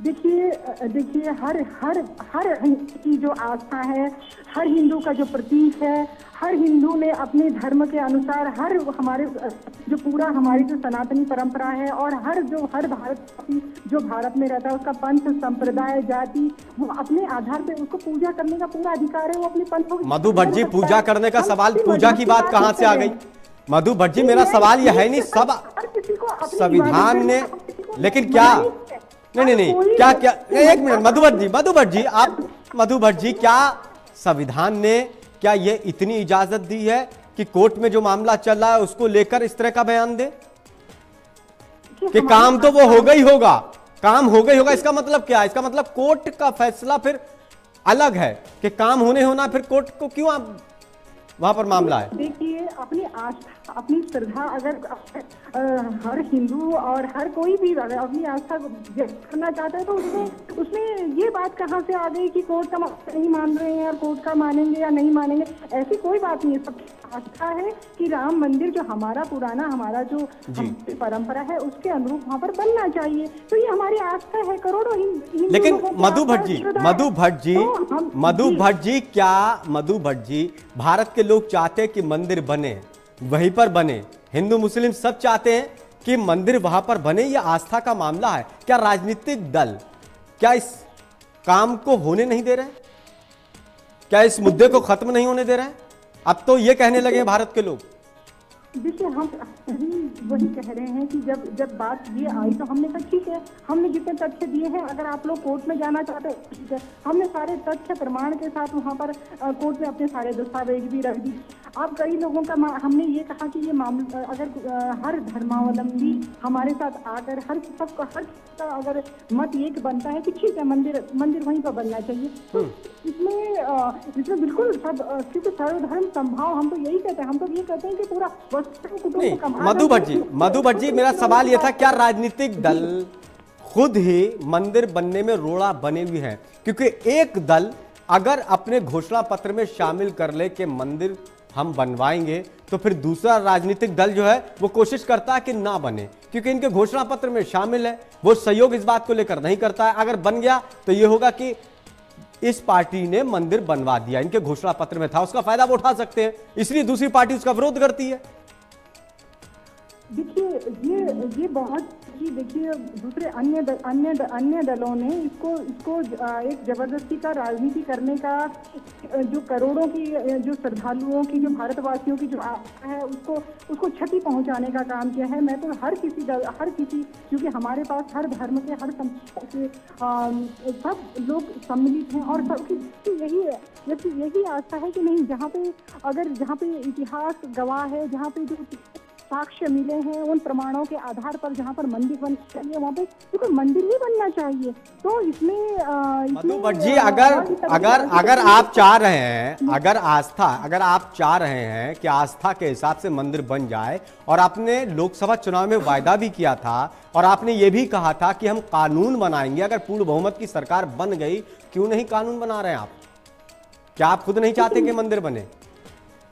देखिए देखिए हर हर हर की जो आस्था है हर हिंदू का जो प्रतीक है हर हिंदू ने अपने धर्म के अनुसार हर हमारे जो पूरा हमारी जो सनातनी परंपरा है और हर जो हर भारत जो भारत में रहता है उसका पंथ संप्रदाय जाति वो अपने आधार पे उसको पूजा करने का पूरा अधिकार है वो अपने पंथ मधु भट्ट जी पूजा करने का सवाल पूजा की बात कहाँ से आ गई? मधु भट्ट जी मेरा सवाल यह है नहीं सब संविधान ने लेकिन क्या नहीं नहीं नहीं क्या क्या एक मिनट मधुभट जी मधुभट जी आप मधुभट जी क्या संविधान ने क्या ये इतनी इजाज़त दी है कि कोर्ट में जो मामला चल रहा है उसको लेकर इस तरह का बयान दे? कि काम तो वो होगा ही होगा काम हो गई होगा इसका मतलब क्या इसका मतलब कोर्ट का फैसला फिर अलग है कि काम होने होना फिर कोर्ट को क्यों आप वहाँ पर मामला है। देखिए, अपनी आस्था, अपनी श्रद्धा अगर हर हिंदू और हर कोई भी अगर अपनी आस्था व्यक्त करना चाहता है तो उसमें उसमें ये बात कहाँ से आ गई कि कोर्ट का नहीं मान रहे हैं, और कोर्ट का मानेंगे या नहीं मानेंगे, ऐसी कोई बात नहीं है। सब आस्था है कि राम मंदिर जो हमारा पुराना हमारा जो परंपरा है उसके अनुरूप वहाँ पर बनना चाहिए। तो ये हमारी आस्था है करोड़ों ही लेकिन मधु भट्ट जी मधु भट्ट जी तो मधु भट्ट जी क्या मधु भट्ट जी भारत के लोग चाहते हैं कि मंदिर बने वहीं पर बने। हिंदू मुस्लिम सब चाहते हैं कि मंदिर वहाँ पर बने ये आस्था का मामला है। क्या राजनीतिक दल क्या इस काम को होने नहीं दे रहे? क्या इस मुद्दे को खत्म नहीं होने दे रहे? अब तो ये कहने लगे भारत के लोग। देखिए, हम वही कह रहे हैं कि जब जब बात ये आई तो हमने कहा, ठीक है, हमने जितने तथ्य दिए हैं, अगर आप लोग कोर्ट में जाना चाहते हमने सारे तथ्य प्रमाण के साथ वहाँ पर कोर्ट में अपने सारे दस्तावेज़ भी रख दी अब कई लोगों का हमने ये कहा कि ये मामला अगर हर धर्मावलंबी हमारे साथ आकर हर सबका हर का अगर मत ये बनता है कि ठीक है मंदिर मंदिर वहीं पर बनना चाहिए। तो हम्म। इसमें इसमें बिल्कुल सब क्योंकि सर्वधर्म संभाव हम तो यही कहते हैं हम तो ये कहते हैं कि पूरा मधु भट्ट जी मधु भट्ट जी मेरा सवाल यह था क्या राजनीतिक दल खुद ही मंदिर बनने में रोड़ा बने हुए हैं? क्योंकि एक दल अगर अपने घोषणा पत्र में शामिल कर ले कि मंदिर हम बनवाएँगे तो फिर दूसरा राजनीतिक दल जो है, वो कोशिश करता है कि ना बने, क्योंकि इनके घोषणा पत्र में शामिल है। वो सहयोग इस बात को लेकर नहीं करता है। अगर बन गया तो ये होगा कि इस पार्टी ने मंदिर बनवा दिया। इनके घोषणा पत्र में था, उसका फ़ायदा वो उठा सकते हैं। इसलिए दूसरी पार्टी उसका विरोध करती है। देखिए ये ये बहुत ही देखिए दूसरे अन्य द, अन्य द, अन्य दलों ने इसको इसको एक ज़बरदस्ती का राजनीति करने का जो करोड़ों की जो श्रद्धालुओं की जो भारतवासियों की जो आस्था है उसको उसको क्षति पहुँचाने का काम किया है। मैं तो हर किसी दल हर किसी क्योंकि हमारे पास हर धर्म के हर के सब लोग सम्मिलित हैं और सबकी यही है यही आस्था है कि नहीं जहाँ पे अगर जहाँ पे इतिहास गवाह है जहाँ पे जो साक्ष्य मिले हैं उन प्रमाणों के आधार पर जहाँ पर मंदिर बनना चाहिए वहाँ पे देखो मंदिर ही बनना चाहिए। तो इसमें मधु भट्ट जी अगर अगर अगर आप चाह रहे हैं अगर आस्था अगर आप चाह रहे हैं कि आस्था के हिसाब से मंदिर बन जाए और आपने लोकसभा चुनाव में वायदा भी किया था और आपने ये भी कहा था कि हम कानून बनाएँगे अगर पूर्ण बहुमत की सरकार बन गई क्यों नहीं कानून बना रहे हैं आप? क्या आप खुद नहीं चाहते कि मंदिर बने?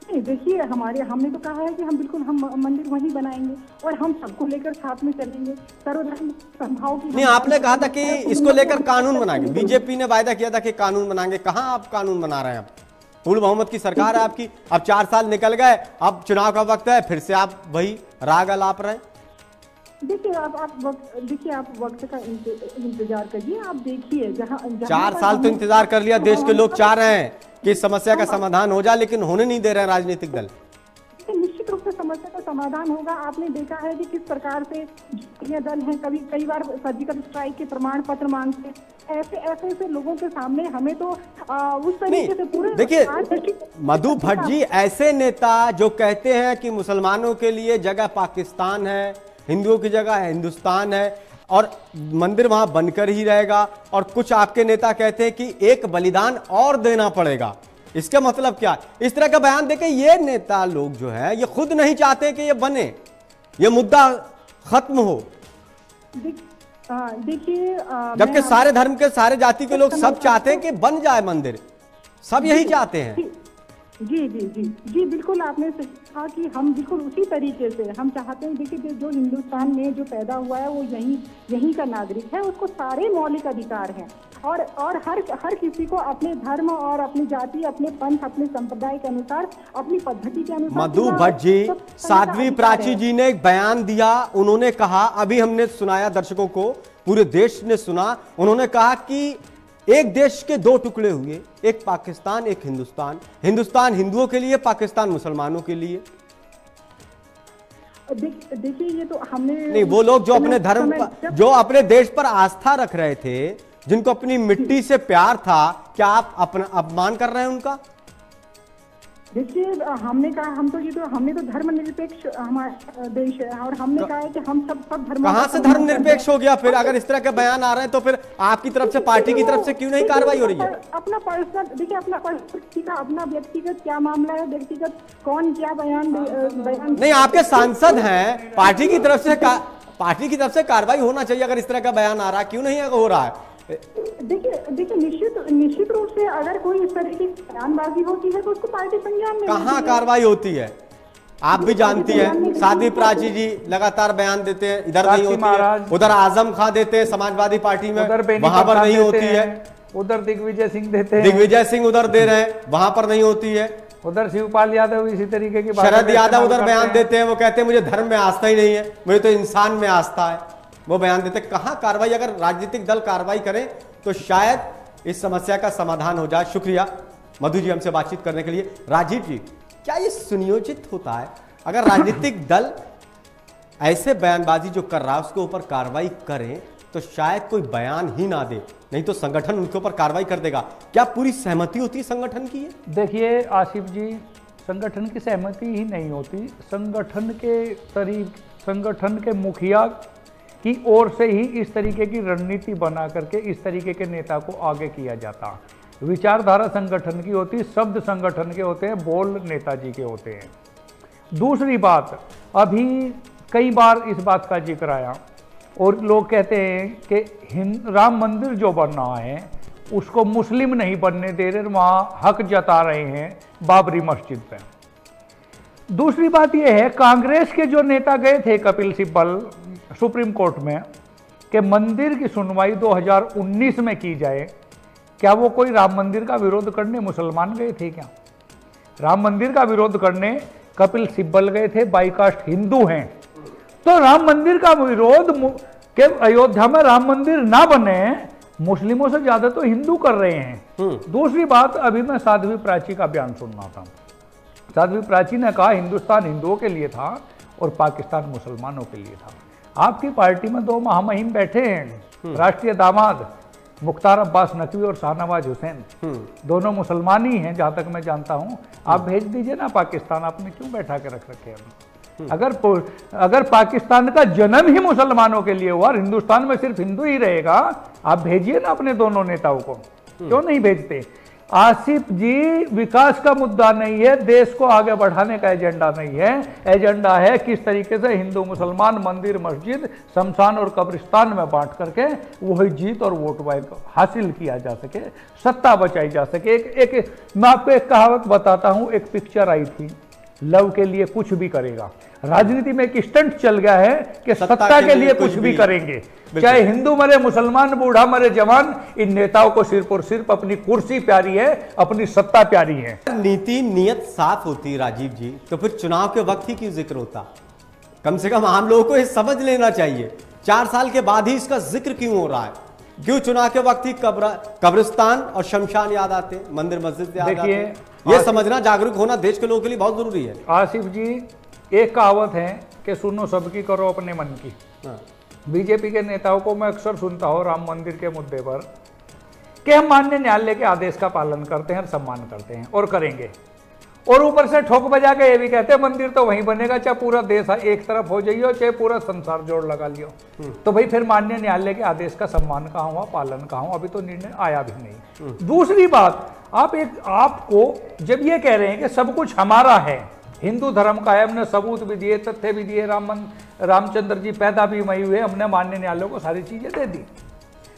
नहीं देखिए हमारे हमने तो कहा है कि हम बिल्कुल हम मंदिर वहीं बनाएँगे और हम सबको लेकर साथ में चलेंगे। सर्वधर्म संभाव की नहीं आपने कहा था कि इसको लेकर कानून बनाएँगे। बीजेपी ने वायदा किया था कि कानून बनाएँगे। कहाँ आप कानून बना रहे हैं? आप पूर्ण बहुमत की सरकार है आपकी। अब चार साल निकल गए अब चुनाव का वक्त है फिर से आप वही राग अलाप रहे देखिए आप आप वक्त देखिए आप वक्त का इंतज़ार करिए आप देखिए जहाँ चार साल तो इंतज़ार कर लिया देश के लोग चाह रहे हैं कि समस्या का समाधान हो जाए लेकिन होने नहीं दे रहे राजनीतिक दल। निश्चित रूप से समस्या का समाधान होगा। आपने देखा है कि किस प्रकार से ये दल हैं कभी कई बार सर्जिकल स्ट्राइक के प्रमाण पत्र मांगते ऐसे ऐसे ऐसे लोगों के सामने हमें तो आ, उस तरीके से पूरे देखिए मधु भट्ट जी ऐसे नेता जो कहते हैं कि मुसलमानों के लिए जगह पाकिस्तान है हिंदुओं की जगह है हिंदुस्तान है और मंदिर वहाँ बनकर ही रहेगा। और कुछ आपके नेता कहते हैं कि एक बलिदान और देना पड़ेगा। इसका मतलब क्या? इस तरह का बयान देके ये नेता लोग जो है ये खुद नहीं चाहते कि ये बने। ये मुद्दा खत्म हो। देखिए जबकि सारे धर्म के सारे जाति के लोग सब चाहते हैं कि बन जाए मंदिर। सब यही चाहते हैं। जी जी जी। जी बिल्कुल आपने कहा कि हम बिल्कुल उसी तरीके से हम चाहते हैं देखिए जो हिंदुस्तान में जो पैदा हुआ है वो यही यही का नागरिक है उसको सारे मौलिक अधिकार हैं। और और हर हर किसी को अपने धर्म और अपनी जाति अपने पंथ अपने संप्रदाय के अनुसार अपनी पद्धति के अनुसार मधु भट्ट जी साध्वी प्राची जी ने एक बयान दिया उन्होंने कहा अभी हमने सुनाया दर्शकों को पूरे देश ने सुना उन्होंने कहा कि एक देश के दो टुकड़े हुए। एक पाकिस्तान एक हिंदुस्तान। हिंदुस्तान हिंदुओं के लिए पाकिस्तान मुसलमानों के लिए। देखिए ये तो हमने नहीं वो लोग जो अपने धर्म पर जो अपने देश पर आस्था रख रहे थे जिनको अपनी मिट्टी से प्यार था क्या आप अपना अपमान कर रहे हैं उनका? देखिए हमने कहा हम तो ये तो हमने तो धर्मनिरपेक्ष हमारा देश है और हमने कहा है कि हम सब सब धर्म कहाँ से धर्मनिरपेक्ष हो। गया फिर? अगर इस तरह के बयान आ रहे हैं तो फिर आपकी तरफ़ से पार्टी की तरफ़ से क्यों नहीं कार्रवाई हो रही है? अपना पर्सनल देखिए अपना पर्सनल अपना व्यक्तिगत क्या मामला है व्यक्तिगत कौन क्या बयान बयान नहीं आपके सांसद हैं पार्टी की तरफ़ से पार्टी की तरफ़ से कार्रवाई होना चाहिए अगर इस तरह का बयान आ रहा है क्यों नहीं हो रहा है? देखिए देखिए निश्चित निश्चित रूप से अगर कोई इस तरह की बयानबाजी होती है तो उसको पार्टी संज्ञान में कहाँ कार्रवाई होती है? आप भी जानती है साधी प्राची जी लगातार बयान देते हैं इधर नहीं होती है उधर आज़म खां देते हैं समाजवादी पार्टी में वहाँ पर नहीं होती है। उधर दिग्विजय सिंह देते हैं। दिग्विजय सिंह उधर दे रहे हैं वहाँ पर नहीं होती है। उधर शिवपाल यादव इसी तरीके की शरद यादव उधर बयान देते हैं वो कहते हैं मुझे धर्म में आस्था ही नहीं है मुझे तो इंसान में आस्था है। वो बयान देते कहा कार्रवाई? अगर राजनीतिक दल कार्रवाई करें तो शायद इस समस्या का समाधान हो जाए। शुक्रिया मधु जी हमसे बातचीत करने के लिए। राजीव जी क्या ये सुनियोजित होता है? अगर राजनीतिक दल ऐसे बयानबाजी जो कर रहा है उसके ऊपर कार्रवाई करें तो शायद कोई बयान ही ना दे नहीं तो संगठन उनके ऊपर कार्रवाई कर देगा। क्या पूरी सहमति होती है संगठन की देखिए आसिफ जी संगठन की सहमति ही नहीं होती। संगठन के तरीक संगठन के मुखिया की ओर से ही इस तरीके की रणनीति बना करके इस तरीके के नेता को आगे किया जाता। विचारधारा संगठन की होती, शब्द संगठन के होते हैं, बोल नेताजी के होते हैं। दूसरी बात, अभी कई बार इस बात का ज़िक्र आया और लोग कहते हैं कि राम मंदिर जो बन रहा है, उसको मुस्लिम नहीं बनने दे रहे, वहाँ हक जता रहे हैं, बाबरी मस्जिद पर दूसरी बात यह है, कांग्रेस के जो नेता गए थे कपिल सिब्बल सुप्रीम कोर्ट में कि मंदिर की सुनवाई 2019 में की जाए क्या वो कोई राम मंदिर का विरोध करने मुसलमान गए थे क्या? राम मंदिर का विरोध करने कपिल सिब्बल गए थे बाईकास्ट हिंदू हैं। तो राम मंदिर का विरोध के अयोध्या में राम मंदिर ना बने मुस्लिमों से ज़्यादा तो हिंदू कर रहे हैं। हम्म। दूसरी बात अभी मैं साध्वी प्राची का बयान सुन रहा था। साध्वी प्राची ने कहा हिंदुस्तान हिंदुओं के लिए था और पाकिस्तान मुसलमानों के लिए था। आपकी पार्टी में दो महामहिम बैठे हैं हम्म। राष्ट्रीय दामाद मुख्तार अब्बास नकवी और शाहनवाज हुसैन। हम्म। दोनों मुसलमान ही हैं जहाँ तक मैं जानता हूँ। आप भेज दीजिए ना पाकिस्तान आपने क्यों बैठा के रख रखे हैं? अगर अगर पाकिस्तान का जन्म ही मुसलमानों के लिए हुआ और हिंदुस्तान में सिर्फ़ हिंदू ही रहेगा आप भेजिए ना अपने दोनों नेताओं को। क्यों नहीं भेजते? आसिफ जी, विकास का मुद्दा नहीं है, देश को आगे बढ़ाने का एजेंडा नहीं है। एजेंडा है किस तरीके से हिंदू मुसलमान मंदिर, मस्जिद, शमशान और कब्रिस्तान में बांट करके वही जीत और वोट बैंक हासिल किया जा सके, सत्ता बचाई जा सके। एक एक, मैं आपको एक कहावत बताता हूँ, एक पिक्चर आई थी, लव के लिए कुछ भी करेगा। राजनीति में एक स्टंट चल गया है कि सत्ता, सत्ता के, के लिए कुछ भी करेंगे। चाहे हिंदू मरे मुसलमान बूढ़ा मरे जवान इन नेताओं को सिर्फ़ और सिर्फ़ अपनी कुर्सी प्यारी है अपनी सत्ता प्यारी है। नीति नियत साफ़ होती राजीव जी तो फिर चुनाव के वक्त ही क्यों ज़िक्र होता? कम से कम आम लोगों को ये समझ लेना चाहिए चार साल के बाद ही इसका ज़िक्र क्यों हो रहा है? क्यों चुनाव के वक्त ही कब्र कब्रिस्तान और शमशान याद आते मंदिर मस्जिद याद आते ये समझना जागरूक होना देश के लोगों के लिए बहुत ज़रूरी है। आसिफ जी एक कहावत है कि सुनो सबकी करो अपने मन की हाँ। बीजेपी के नेताओं को मैं अक्सर सुनता हूँ राम मंदिर के मुद्दे पर कि हम मान्य न्यायालय के आदेश का पालन करते हैं और सम्मान करते हैं और करेंगे और ऊपर से ठोक बजा के ये भी कहते हैं मंदिर तो वहीं बनेगा चाहे पूरा देश एक तरफ़ हो जाइए चाहे पूरा संसार जोड़ लगा लियो हम्म। तो भाई फिर मान्य न्यायालय के आदेश का सम्मान कहा हुआ पालन कहा हुआ अभी तो निर्णय आया भी नहीं हम्म। दूसरी बात आप एक आपको जब ये कह रहे हैं कि सब कुछ हमारा है हिंदू धर्म का है हमने सबूत भी दिए तथ्य भी दिए राम रामचंद्र जी पैदा भी वही हुए हमने मान्य न्यायालयों को सारी चीज़ें दे दी।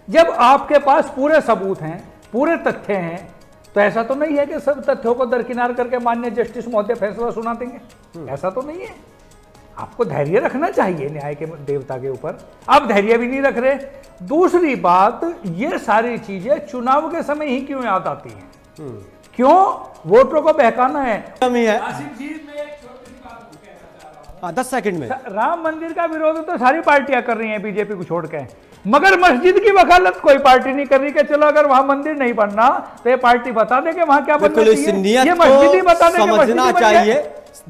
जब आपके पास पूरे सबूत हैं पूरे तथ्य हैं तो ऐसा तो नहीं है कि सब तथ्यों को दरकिनार करके मान्य जस्टिस महोदय फैसला सुना देंगे। हम्म। ऐसा तो नहीं है। आपको धैर्य रखना चाहिए न्याय के देवता के ऊपर। आप धैर्य भी नहीं रख रहे। दूसरी बात ये सारी चीज़ें चुनाव के समय ही क्यों याद आती हैं? हम्म। क्यों? वोटरों को बहकाना है। कमी है। हाँ। दस सेकंड में। राम मंदिर का विरोध तो सारी पार्टियाँ कर रही हैं बीजेपी को छोड़ के। मगर मस्जिद की वकालत कोई पार्टी नहीं कर रही कि चलो अगर वहाँ मंदिर नहीं बनना तो ये पार्टी बता दे कि वहाँ क्या बनना चाहिए। ये मस्जिद ही बता दे समझना चाहिए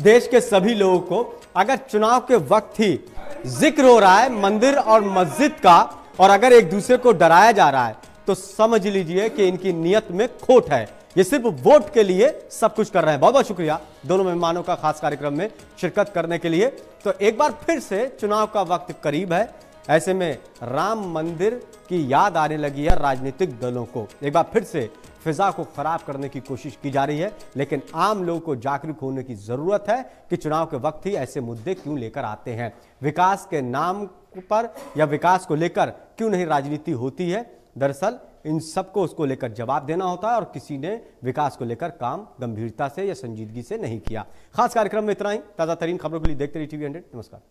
देश के सभी लोगों को। अगर चुनाव के वक्त ही ज़िक्र हो रहा है मंदिर और मस्जिद का और अगर एक दूसरे को डराया जा रहा है तो समझ लीजिए कि इनकी नियत में खोट है। ये सिर्फ़ वोट के लिए सब कुछ कर रहे हैं। बहुत बहुत शुक्रिया दोनों मेहमानों का खास कार्यक्रम में शिरकत करने के लिए। तो एक बार फिर से चुनाव का वक्त करीब है। ऐसे में राम मंदिर की याद आने लगी है राजनीतिक दलों को। एक बार फिर से फिजा को खराब करने की कोशिश की जा रही है, लेकिन आम लोगों को जागरूक होने की ज़रूरत है कि चुनाव के वक्त ही ऐसे मुद्दे क्यों लेकर आते हैं। विकास के नाम पर या विकास को लेकर क्यों नहीं राजनीति होती है? दरअसल इन सबको उसको लेकर जवाब देना होता है और किसी ने विकास को लेकर काम गंभीरता से या संजीदगी से नहीं किया। खास कार्यक्रम में इतना ही, ताज़ा तरीन खबरों के लिए देखते रहिए टीवी हंड्रेड। नमस्कार।